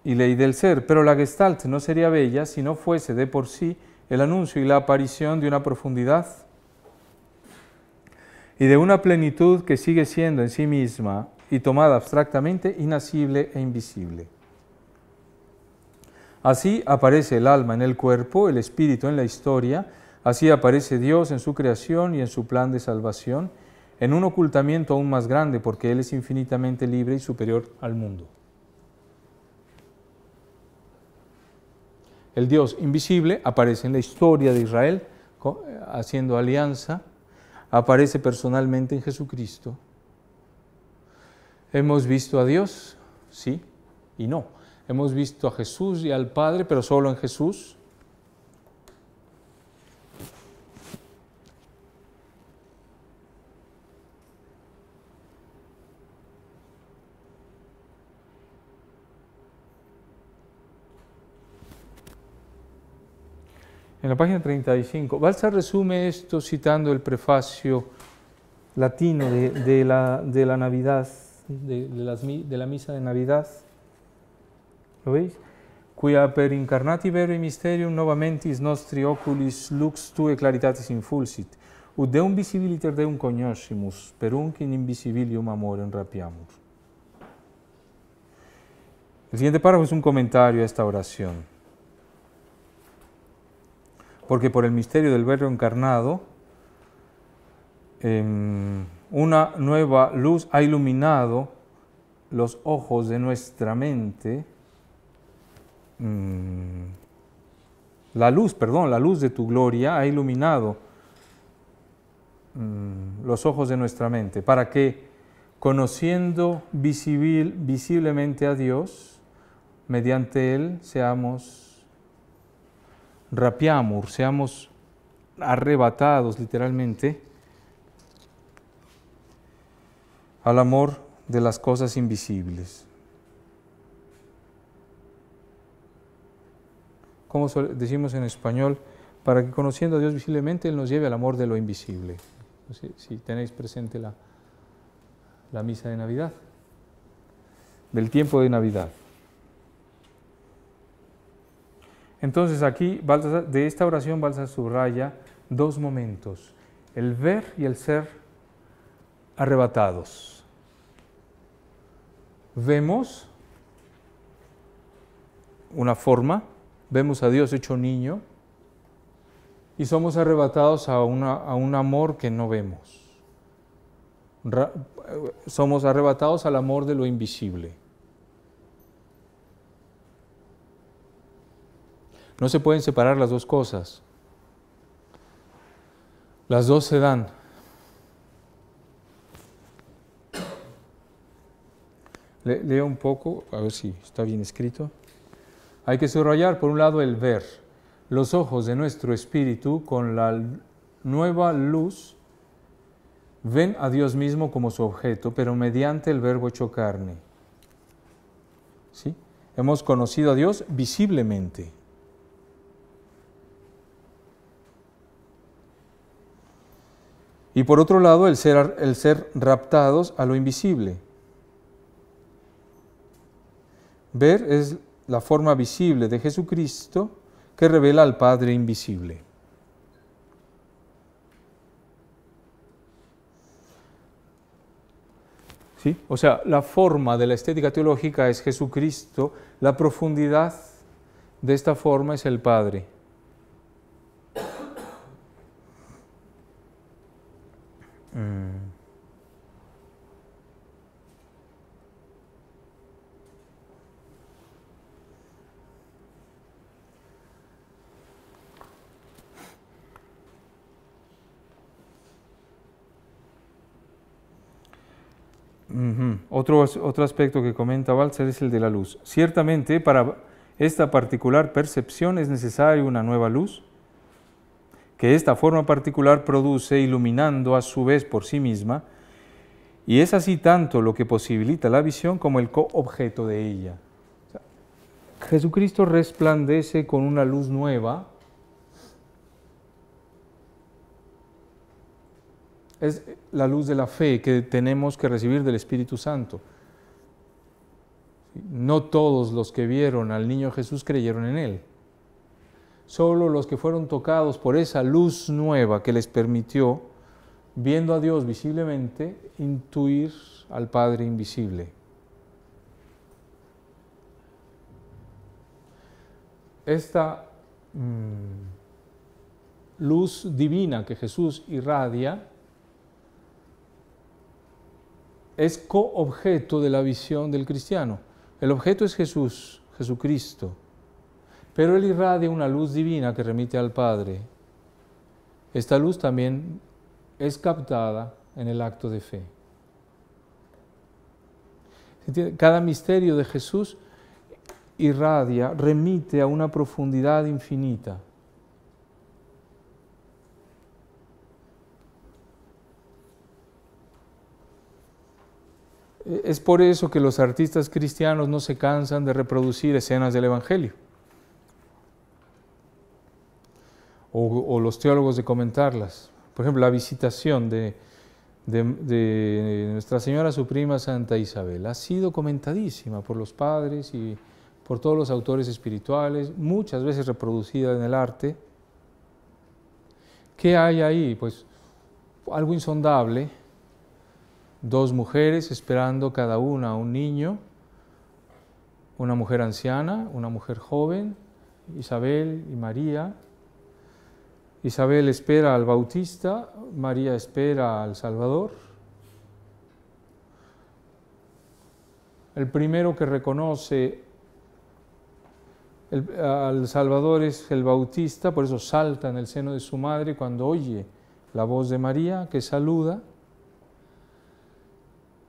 Speaker 1: y ley del ser. Pero la gestalt no sería bella si no fuese de por sí el anuncio y la aparición de una profundidad y de una plenitud que sigue siendo en sí misma y tomada abstractamente inasible e invisible. Así aparece el alma en el cuerpo, el espíritu en la historia, así aparece Dios en su creación y en su plan de salvación, en un ocultamiento aún más grande porque Él es infinitamente libre y superior al mundo. El Dios invisible aparece en la historia de Israel haciendo alianza, aparece personalmente en Jesucristo. ¿Hemos visto a Dios? Sí y no. Hemos visto a Jesús y al Padre, pero solo en Jesús. En la página 35, Balsa resume esto citando el prefacio latino de, la, de la, Navidad, de, de, la misa de Navidad. ¿Lo veis? Quia per incarnati veri mysterium novamentis nostri oculis lux tue claritatis infulsit, ut deum visibiliter deum cognoscimus, per unc in invisibilium amorem rapiamur. El siguiente párrafo es un comentario a esta oración porque por el misterio del Verbo encarnado, em, una nueva luz ha iluminado los ojos de nuestra mente, mm, la luz, perdón, la luz de tu gloria ha iluminado mm, los ojos de nuestra mente, para que, conociendo visiblemente a Dios, mediante Él seamos rapiamur, seamos arrebatados literalmente al amor de las cosas invisibles. Como decimos en español, para que conociendo a Dios visiblemente Él nos lleve al amor de lo invisible. Si, tenéis presente la, la misa de Navidad, del tiempo de Navidad. Entonces aquí de esta oración Balsa subraya dos momentos, el ver y el ser arrebatados. Vemos una forma, vemos a Dios hecho niño y somos arrebatados a, a un amor que no vemos. somos arrebatados al amor de lo invisible. No se pueden separar las dos cosas. Las dos se dan. leo un poco, a ver si está bien escrito. Hay que subrayar, por un lado, el ver. Los ojos de nuestro espíritu con la nueva luz ven a Dios mismo como su objeto, pero mediante el verbo hecho carne. ¿Sí? Hemos conocido a Dios visiblemente. Y por otro lado, el ser, el ser raptados a lo invisible. Ver es la forma visible de Jesucristo que revela al Padre invisible. ¿Sí? O sea, la forma de la estética teológica es Jesucristo, la profundidad de esta forma es el Padre. Mm. otro, otro aspecto que comenta Balzer es el de la luz. Ciertamente, para esta particular percepción es necesaria una nueva luz que esta forma particular produce iluminando a su vez por sí misma, y es así tanto lo que posibilita la visión como el co-objeto de ella. Jesucristo resplandece con una luz nueva, es la luz de la fe que tenemos que recibir del Espíritu Santo. No todos los que vieron al niño Jesús creyeron en él. Solo los que fueron tocados por esa luz nueva que les permitió, viendo a Dios visiblemente, intuir al Padre invisible. Esta mm, luz divina que Jesús irradia es coobjeto de la visión del cristiano. El objeto es Jesús, Jesucristo, pero Él irradia una luz divina que remite al Padre. Esta luz también es captada en el acto de fe. Cada misterio de Jesús irradia, remite a una profundidad infinita. Es por eso que los artistas cristianos no se cansan de reproducir escenas del Evangelio. O, los teólogos de comentarlas. Por ejemplo, la visitación de, de, Nuestra Señora su prima Santa Isabel ha sido comentadísima por los padres y por todos los autores espirituales, muchas veces reproducida en el arte. ¿Qué hay ahí? Pues algo insondable, dos mujeres esperando cada una a un niño, una mujer anciana, una mujer joven, Isabel y María. Isabel espera al Bautista, María espera al Salvador. El primero que reconoce al Salvador es el Bautista, por eso salta en el seno de su madre cuando oye la voz de María que saluda.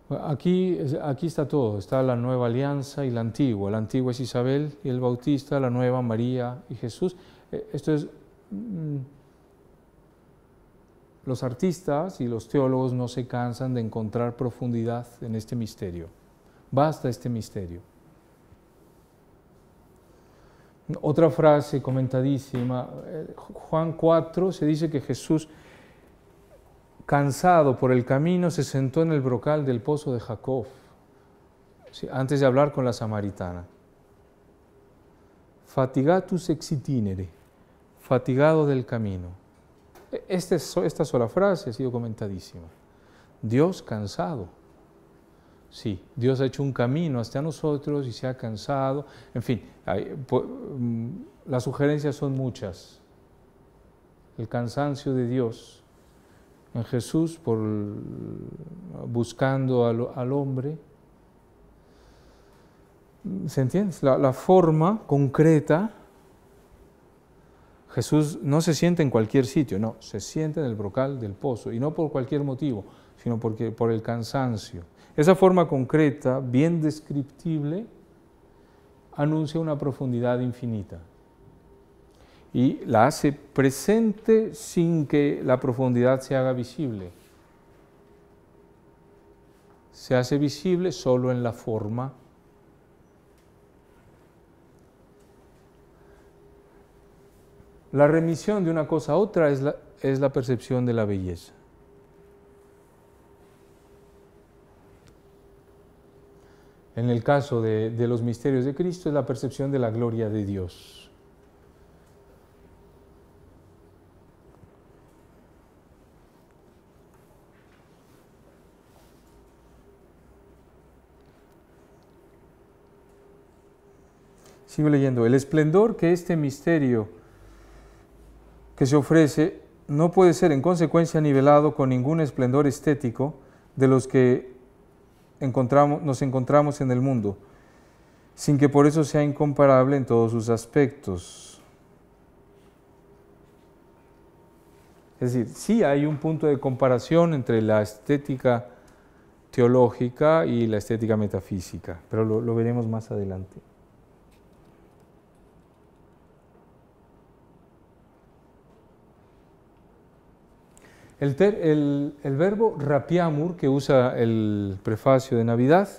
Speaker 1: Aquí, aquí está todo, está la nueva alianza y la antigua. La antigua es Isabel y el Bautista, la nueva María y Jesús. Eh, esto es, mm, los artistas y los teólogos no se cansan de encontrar profundidad en este misterio. Basta este misterio. Otra frase comentadísima, eh, Juan 4 se dice que Jesús cansado por el camino, se sentó en el brocal del pozo de Jacob, antes de hablar con la samaritana. Fatigatus exitinere, fatigado del camino. Este, esta sola frase ha sido comentadísima. Dios cansado. Sí, Dios ha hecho un camino hasta nosotros y se ha cansado. En fin, mm, las sugerencias son muchas. El cansancio de Dios en Jesús por buscando al, hombre. ¿Se entiende? La, forma concreta, Jesús no se siente en cualquier sitio, no, se siente en el brocal del pozo, y no por cualquier motivo, sino porque, por el cansancio. Esa forma concreta, bien descriptible, anuncia una profundidad infinita y la hace presente sin que la profundidad se haga visible. Se hace visible solo en la forma. La remisión de una cosa a otra es la, es la percepción de la belleza. En el caso de, de los misterios de Cristo es la percepción de la gloria de Dios. Sigo leyendo. El esplendor que este misterio que se ofrece no puede ser en consecuencia nivelado con ningún esplendor estético de los que encontramos, nos encontramos en el mundo, sin que por eso sea incomparable en todos sus aspectos. Es decir, sí hay un punto de comparación entre la estética teológica y la estética metafísica, pero lo, lo veremos más adelante. El, verbo rapiamur que usa el prefacio de Navidad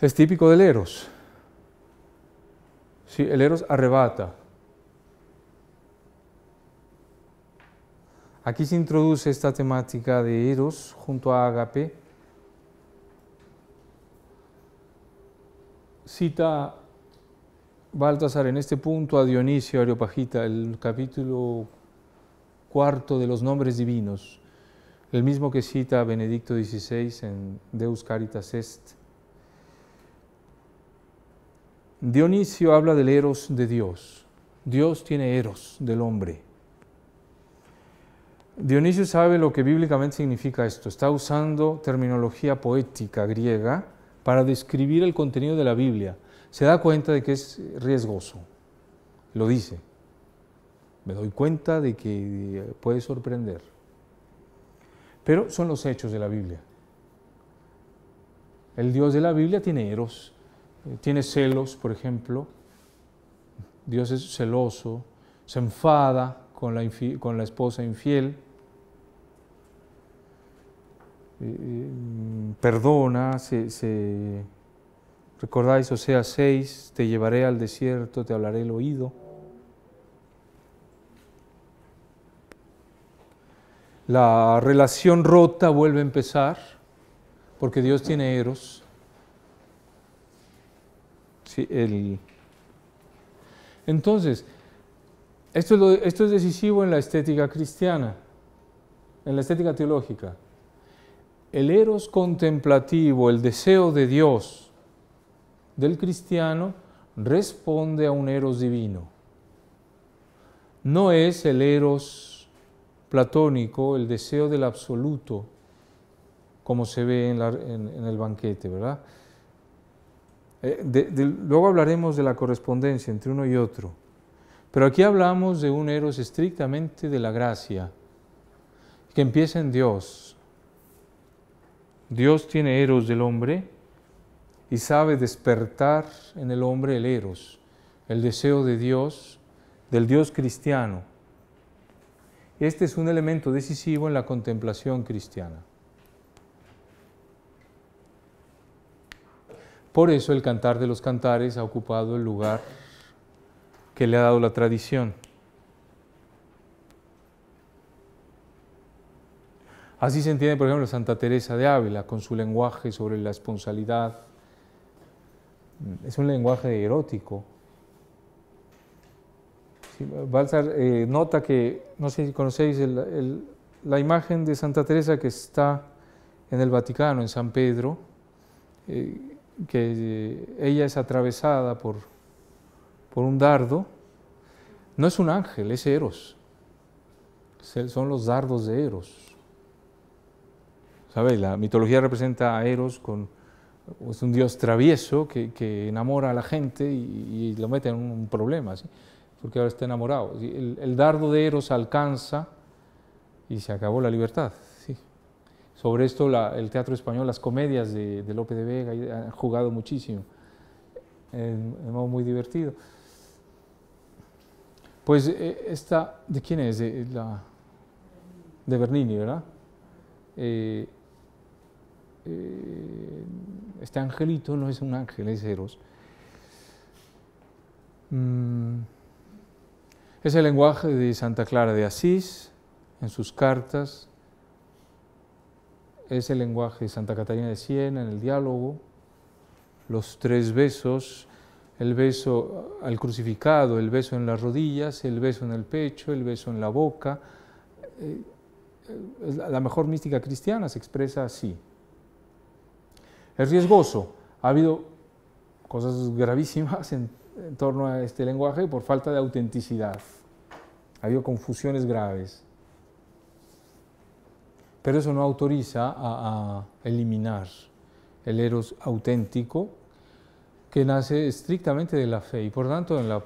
Speaker 1: es típico del eros. Sí, el eros arrebata. Aquí se introduce esta temática de eros junto a agape. Cita Baltasar en este punto a Dionisio Areopagita, el capítulo cuarto de los nombres divinos, el mismo que cita Benedicto XVI en Deus Caritas Est. Dionisio habla del eros de Dios. Dios tiene eros del hombre. Dionisio sabe lo que bíblicamente significa esto. Está usando terminología poética griega para describir el contenido de la Biblia. Se da cuenta de que es riesgoso. Lo dice. Me doy cuenta de que puede sorprender. Pero son los hechos de la Biblia. El Dios de la Biblia tiene eros, eh, tiene celos, por ejemplo. Dios es celoso, se enfada con la, esposa infiel, eh, eh, perdona, se, recordáis Osea 6, te llevaré al desierto, te hablaré el oído. La relación rota vuelve a empezar porque Dios tiene eros. Entonces, esto es, esto es decisivo en la estética cristiana, en la estética teológica. El eros contemplativo, el deseo de Dios del cristiano, responde a un eros divino. No es el eros platónico, el deseo del absoluto, como se ve en, el banquete, ¿verdad? Eh, luego hablaremos de la correspondencia entre uno y otro. Pero aquí hablamos de un eros estrictamente de la gracia, que empieza en Dios. Dios tiene eros del hombre y sabe despertar en el hombre el eros, el deseo de Dios, del Dios cristiano. Este es un elemento decisivo en la contemplación cristiana. Por eso el cantar de los cantares ha ocupado el lugar que le ha dado la tradición. Así se entiende, por ejemplo, Santa Teresa de Ávila con su lenguaje sobre la esponsalidad. Es un lenguaje erótico. Balsar eh, nota que, no sé si conocéis la imagen de Santa Teresa que está en el Vaticano, en San Pedro, eh, que ella es atravesada por por un dardo, no es un ángel, es Eros. Son los dardos de Eros. ¿Sabéis? La mitología representa a Eros con es un dios travieso que, enamora a la gente y, lo mete en un problema, ¿sí? Porque ahora está enamorado. El, dardo de Eros alcanza y se acabó la libertad. Sobre esto el teatro español, las comedias de, Lope de Vega han jugado muchísimo, modo muy divertido. Pues eh, esta, ¿de quién es? De, la, de Bernini, ¿verdad? Eh, eh, este angelito no es un ángel, es Eros. Mm, es el lenguaje de Santa Clara de Asís en sus cartas, es el lenguaje de Santa Catarina de Siena en el diálogo, los tres besos el beso al crucificado, el beso en las rodillas, el beso en el pecho, el beso en la boca. Eh, la mejor mística cristiana se expresa así. Es riesgoso. Ha habido cosas gravísimas en, torno a este lenguaje por falta de autenticidad. Ha habido confusiones graves. Pero eso no autoriza a, a eliminar el eros auténtico que nace estrictamente de la fe y por tanto en la,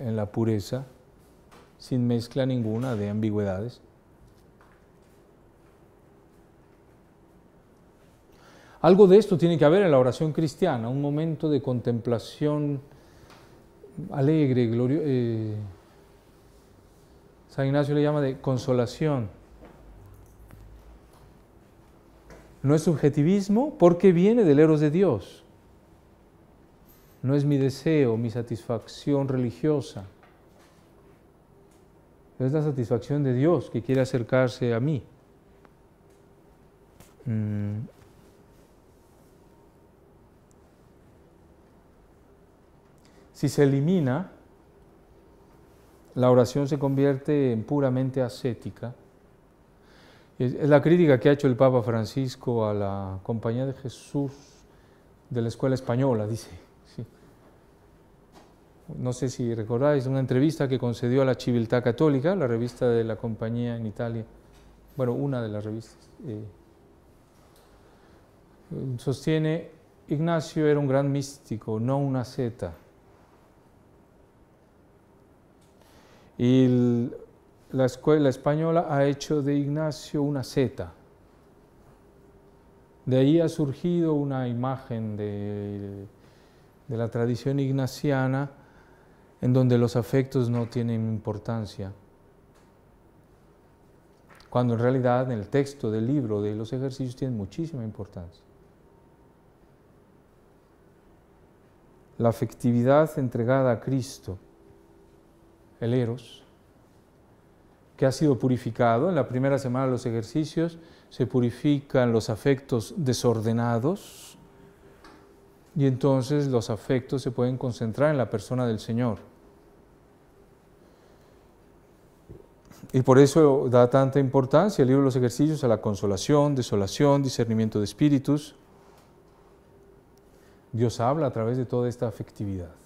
Speaker 1: en la pureza, sin mezcla ninguna de ambigüedades. Algo de esto tiene que haber en la oración cristiana, un momento de contemplación alegre, glorioso. Eh, San Ignacio le llama de consolación. No es subjetivismo porque viene del eros de Dios no es mi deseo, mi satisfacción religiosa. Es la satisfacción de Dios que quiere acercarse a mí. Mm. Si se elimina, la oración se convierte en puramente ascética. Es la crítica que ha hecho el Papa Francisco a la Compañía de Jesús de la Escuela Española, dice no sé si recordáis, una entrevista que concedió a la Civiltà Católica, la revista de la compañía en Italia, bueno, una de las revistas, eh, sostiene Ignacio era un gran místico, no una seta. Y la escuela española ha hecho de Ignacio una seta. De ahí ha surgido una imagen de, de la tradición ignaciana en donde los afectos no tienen importancia, cuando en realidad en el texto del libro de los ejercicios tienen muchísima importancia. La afectividad entregada a Cristo, el eros, que ha sido purificado. En la primera semana de los ejercicios se purifican los afectos desordenados y entonces los afectos se pueden concentrar en la persona del Señor. Y por eso da tanta importancia el libro de los ejercicios a la consolación, desolación, discernimiento de espíritus. Dios habla a través de toda esta afectividad.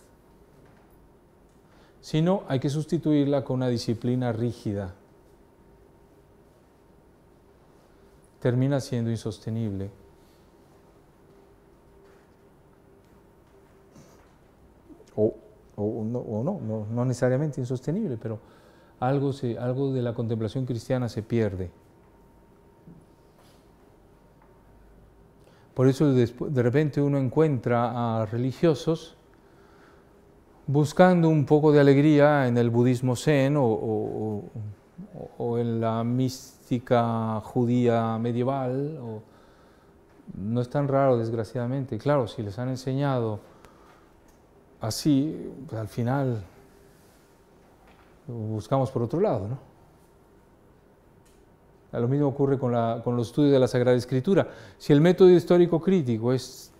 Speaker 1: Si no, hay que sustituirla con una disciplina rígida. Termina siendo insostenible. O, no, no, no, necesariamente insostenible, pero algo, se, algo de la contemplación cristiana se pierde. Por eso de repente uno encuentra a religiosos buscando un poco de alegría en el budismo zen o, en la mística judía medieval. no es tan raro, desgraciadamente. Claro, si les han enseñado así, pues al final buscamos por otro lado. ¿no? Lo mismo ocurre con, la, con los estudios de la Sagrada Escritura. Si el método histórico crítico es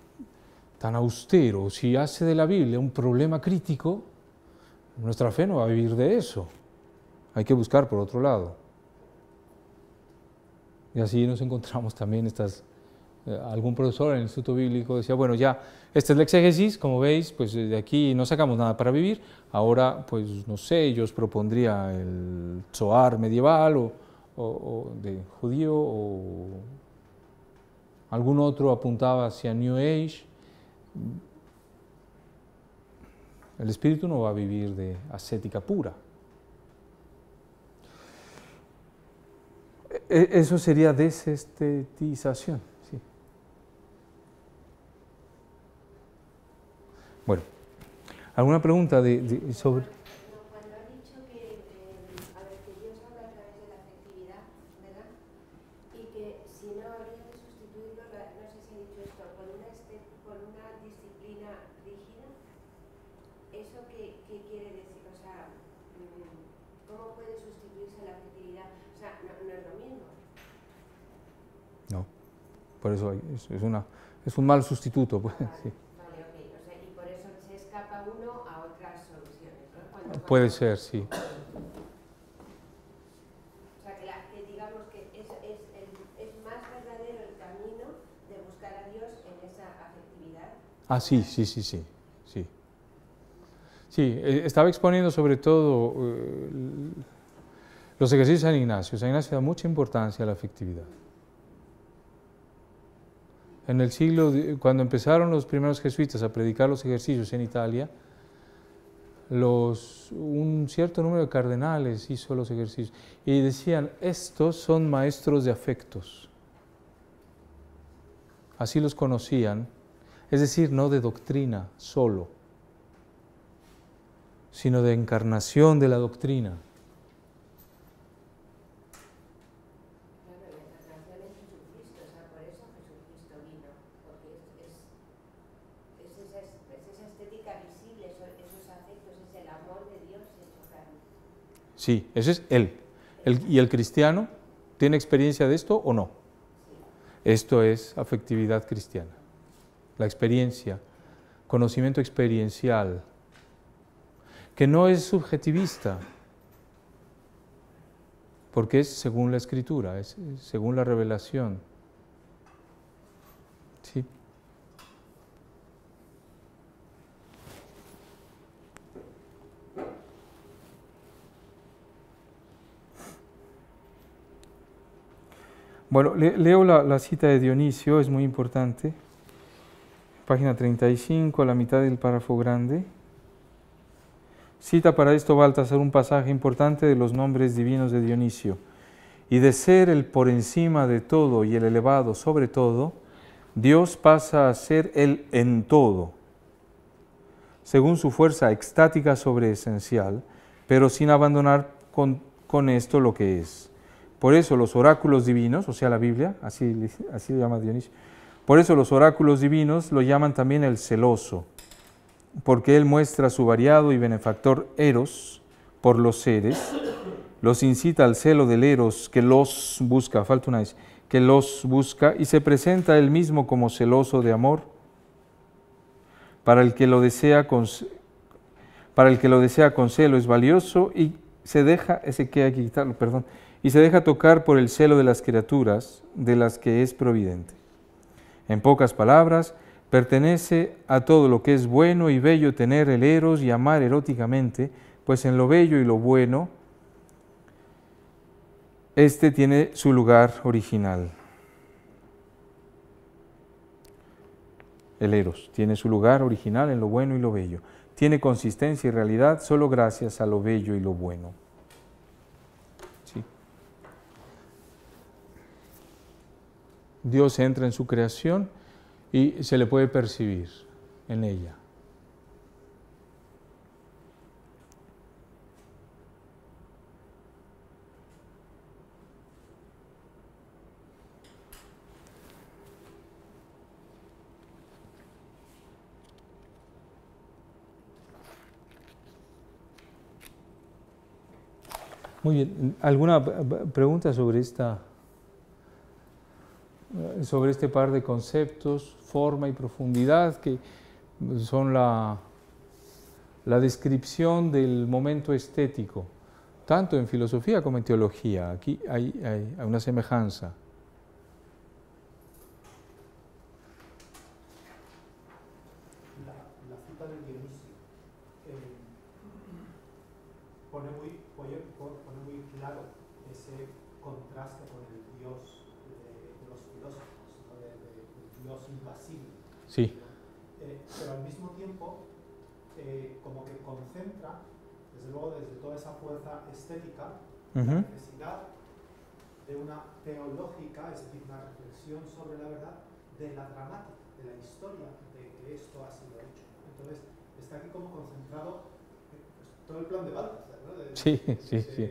Speaker 1: tan austero, si hace de la Biblia un problema crítico, nuestra fe no va a vivir de eso. Hay que buscar por otro lado. Y así nos encontramos también estas... Eh, algún profesor en el Instituto Bíblico decía, bueno, ya, esta es la exégesis, como veis, pues de aquí no sacamos nada para vivir, ahora, pues no sé, yo os propondría el Zohar medieval o, o de judío o algún otro apuntaba hacia New Age, el espíritu no va a vivir de ascética pura. E, eso sería desestetización. Sí. Bueno, ¿alguna pregunta de, sobre...? Eso es, una, es un mal sustituto. Pues,
Speaker 6: vale, sí. vale, okay. o sea, y por eso se escapa uno a otras soluciones. ¿no? Cuando,
Speaker 1: Puede ser, sí.
Speaker 6: O sea, que, la, que digamos que es, es, el, es, más verdadero el camino de buscar a Dios en esa afectividad.
Speaker 1: Ah, sí, sí, sí, sí. Sí, sí eh, estaba exponiendo sobre todo eh, los ejercicios de San Ignacio. San Ignacio da mucha importancia a la afectividad. En el siglo, cuando empezaron los primeros jesuitas a predicar los ejercicios en Italia, un cierto número de cardenales hizo los ejercicios y decían, estos son maestros de afectos. Así los conocían, es decir, no de doctrina solo, sino de encarnación de la doctrina. Sí, ese es Él. ¿Y el cristiano tiene experiencia de esto o no? Esto es afectividad cristiana. La experiencia, conocimiento experiencial, que no es subjetivista, porque es según la escritura, es según la revelación. Sí. Bueno, le- leo la, cita de Dionisio, es muy importante. Página 35, a la mitad del párrafo grande. Cita para esto Baltasar un pasaje importante de los nombres divinos de Dionisio. Y de ser el por encima de todo y el elevado sobre todo, Dios pasa a ser el en todo, según su fuerza extática sobre esencial, pero sin abandonar con esto lo que es. Por eso los oráculos divinos, o sea, la Biblia, así, lo llama Dionisio, por eso los oráculos divinos lo llaman también el celoso, porque él muestra su variado y benefactor eros por los seres, los incita al celo del eros que los busca, falta una vez, que los busca y se presenta él mismo como celoso de amor para el que lo desea con, para el que lo desea con celo es valioso y se deja, ese que hay que quitarlo, perdón, y se deja tocar por el celo de las criaturas de las que es providente. En pocas palabras, pertenece a todo lo que es bueno y bello tener el eros y amar eróticamente, pues en lo bello y lo bueno, este tiene su lugar original. El eros tiene su lugar original en lo bueno y lo bello. Tiene consistencia y realidad solo gracias a lo bello y lo bueno. Sí. Dios entra en su creación y se le puede percibir en ella. Muy bien, ¿alguna pregunta sobre esta sobre este par de conceptos, forma y profundidad, que son la, la descripción del momento estético, tanto en filosofía como en teología. Aquí hay, hay- hay una semejanza.
Speaker 2: La, la cita de Dionisio eh, pone, muy, pone, pone muy claro ese contraste con el Dios de, de los filósofos, ¿no? de, de- del Dios impasible.
Speaker 1: Sí,
Speaker 2: Eh, pero al mismo tiempo, eh, como que concentra, desde luego desde toda esa fuerza estética, la
Speaker 1: Ujú.
Speaker 2: necesidad de una teológica, es decir, una reflexión sobre la verdad de la dramática, de la historia de que esto ha sido hecho. Entonces, está aquí como concentrado eh, pues, todo el plan de Baltasar, ¿no? De-
Speaker 1: Sí,
Speaker 2: de-
Speaker 1: sí,
Speaker 2: de-
Speaker 1: sí.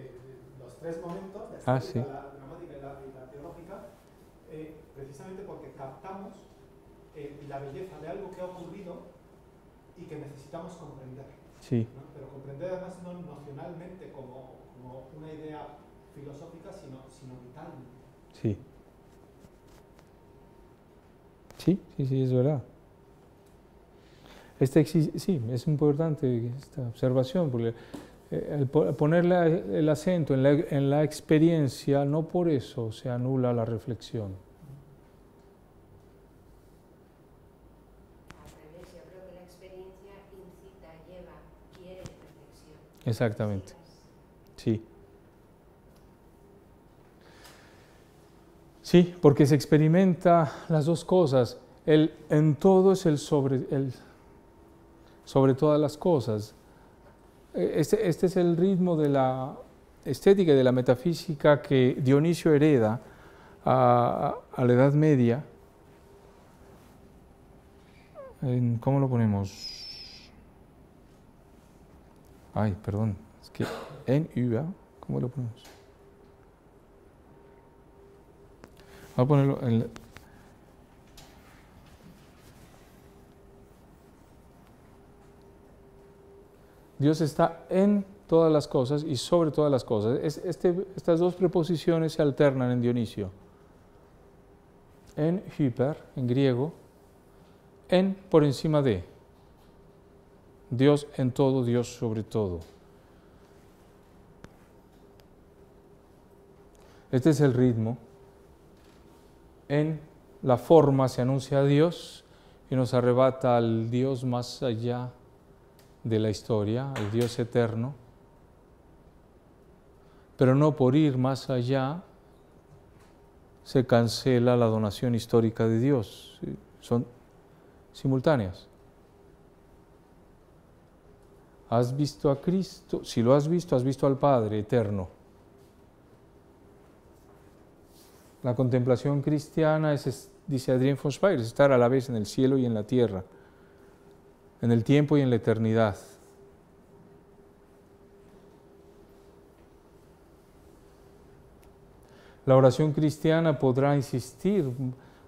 Speaker 2: los tres momentos, la
Speaker 1: Ah,
Speaker 2: estética,
Speaker 1: sí.
Speaker 2: la dramática y la, y la teológica, eh, precisamente porque captamos eh, la belleza de algo que ha ocurrido y que necesitamos comprender.
Speaker 1: sí,
Speaker 2: ¿no? Pero comprender además no nocionalmente como, como una idea filosófica, sino, sino vitalmente.
Speaker 1: sí. Sí, sí, sí, es verdad. Este sí, es importante esta observación, porque eh, el po- poner la- el acento en la, en la experiencia, no por eso se anula la reflexión.
Speaker 6: Al revés, yo creo que la experiencia incita, lleva, quiere reflexión.
Speaker 1: Exactamente, sí. Sí, porque se experimenta las dos cosas. El en todo es el sobre, el sobre todas las cosas. Eh, Este, este es el ritmo de la estética y de la metafísica que Dionisio hereda a, la Edad Media. ¿Cómo lo ponemos? Ay, perdón, es que en U, ¿ah? ¿cómo lo ponemos? Voy a ponerlo en Dios está en todas las cosas y sobre todas las cosas. Es- este- estas dos preposiciones se alternan en Dionisio. En hyper, en griego, en por encima de. Dios en todo, Dios sobre todo. Este es el ritmo. En la forma se anuncia a Dios y nos arrebata al Dios más allá de la historia, al Dios eterno. Pero no por ir más allá se cancela la donación histórica de Dios. Son simultáneas. ¿Has visto a Cristo? Si lo has visto, has visto al Padre eterno. La contemplación cristiana es, dice Adrien es estar a la vez en el cielo y en la tierra, en el tiempo y en la eternidad. La oración cristiana podrá insistir,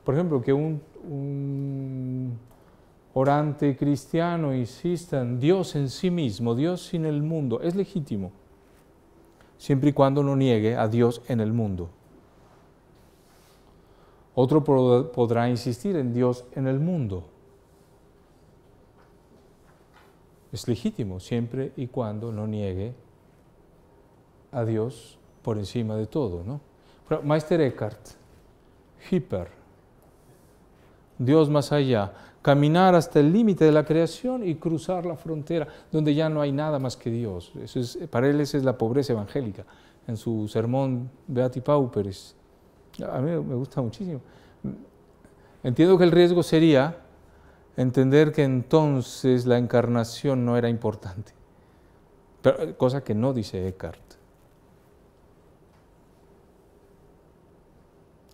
Speaker 1: por ejemplo, que un orante cristiano insista en Dios en sí mismo, Dios sin el mundo, es legítimo, siempre y cuando no niegue a Dios en el mundo. Otro podrá insistir en Dios en el mundo. Es legítimo siempre y cuando no niegue a Dios por encima de todo. ¿no? Meister Eckhart, Hipper, Dios más allá, caminar hasta el límite de la creación y cruzar la frontera donde ya no hay nada más que Dios. Eso es, para él esa es la pobreza evangélica. En su sermón Beati Pauperis, a mí me gusta muchísimo. Entiendo que el riesgo sería entender que entonces la encarnación no era importante, cosa que no dice Eckhart.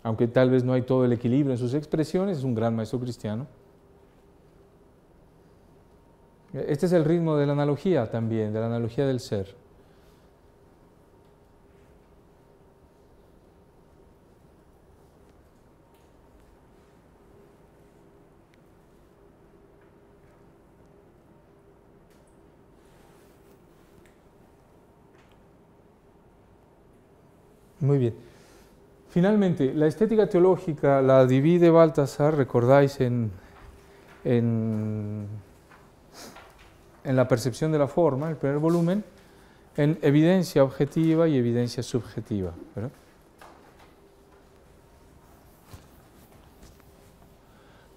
Speaker 1: Aunque tal vez no hay todo el equilibrio en sus expresiones, es un gran maestro cristiano. Este es el ritmo de la analogía también, de la analogía del ser. Muy bien. Finalmente, la estética teológica la divide Baltasar, recordáis, en, en, la percepción de la forma, el primer volumen, en evidencia objetiva y evidencia subjetiva.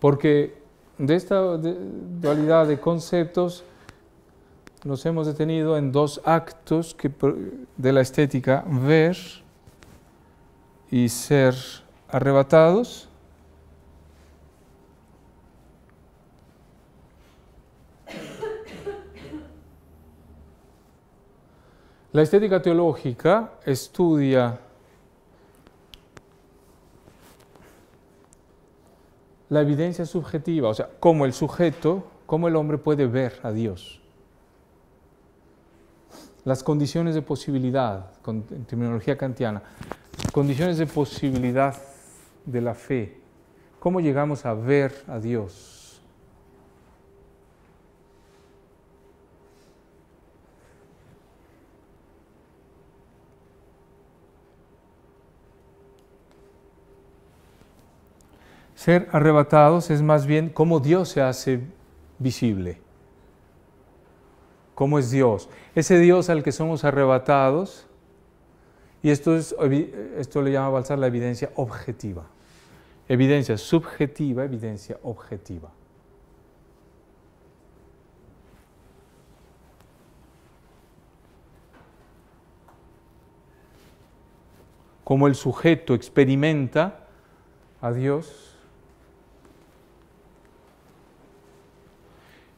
Speaker 1: Porque de esta dualidad de conceptos nos hemos detenido en dos actos que, de la estética, ver y ser arrebatados. La estética teológica estudia la evidencia subjetiva, o sea, cómo el sujeto, cómo el hombre puede ver a Dios. Las condiciones de posibilidad, en terminología kantiana, condiciones de posibilidad de la fe. ¿Cómo llegamos a ver a Dios? Ser arrebatados es más bien cómo Dios se hace visible. ¿Cómo es Dios? Ese Dios al que somos arrebatados y esto, es, esto le llama Balsar la evidencia objetiva. Evidencia subjetiva, evidencia objetiva. Como el sujeto experimenta a Dios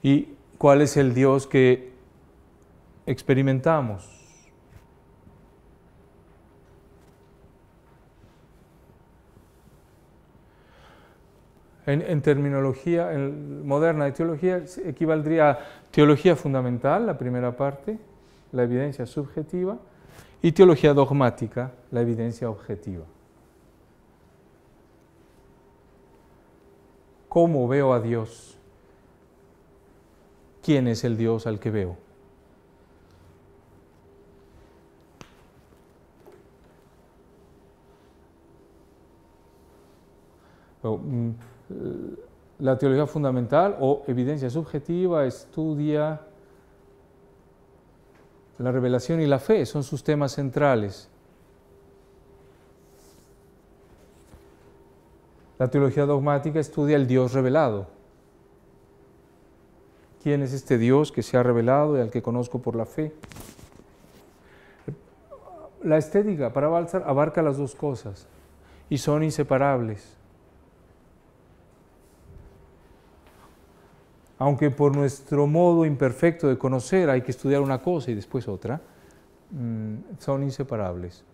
Speaker 1: y cuál es el Dios que experimentamos. En, terminología moderna de teología equivaldría a teología fundamental, la primera parte, la evidencia subjetiva, y teología dogmática, la evidencia objetiva. ¿Cómo veo a Dios? ¿Quién es el Dios al que veo? Mm, la teología fundamental o evidencia subjetiva estudia la revelación y la fe, son sus temas centrales. La teología dogmática estudia el Dios revelado quién es este Dios que se ha revelado y al que conozco por la fe. La estética para Balsar abarca las dos cosas y son inseparables. Aunque por nuestro modo imperfecto de conocer hay que estudiar una cosa y después otra, mm, son inseparables.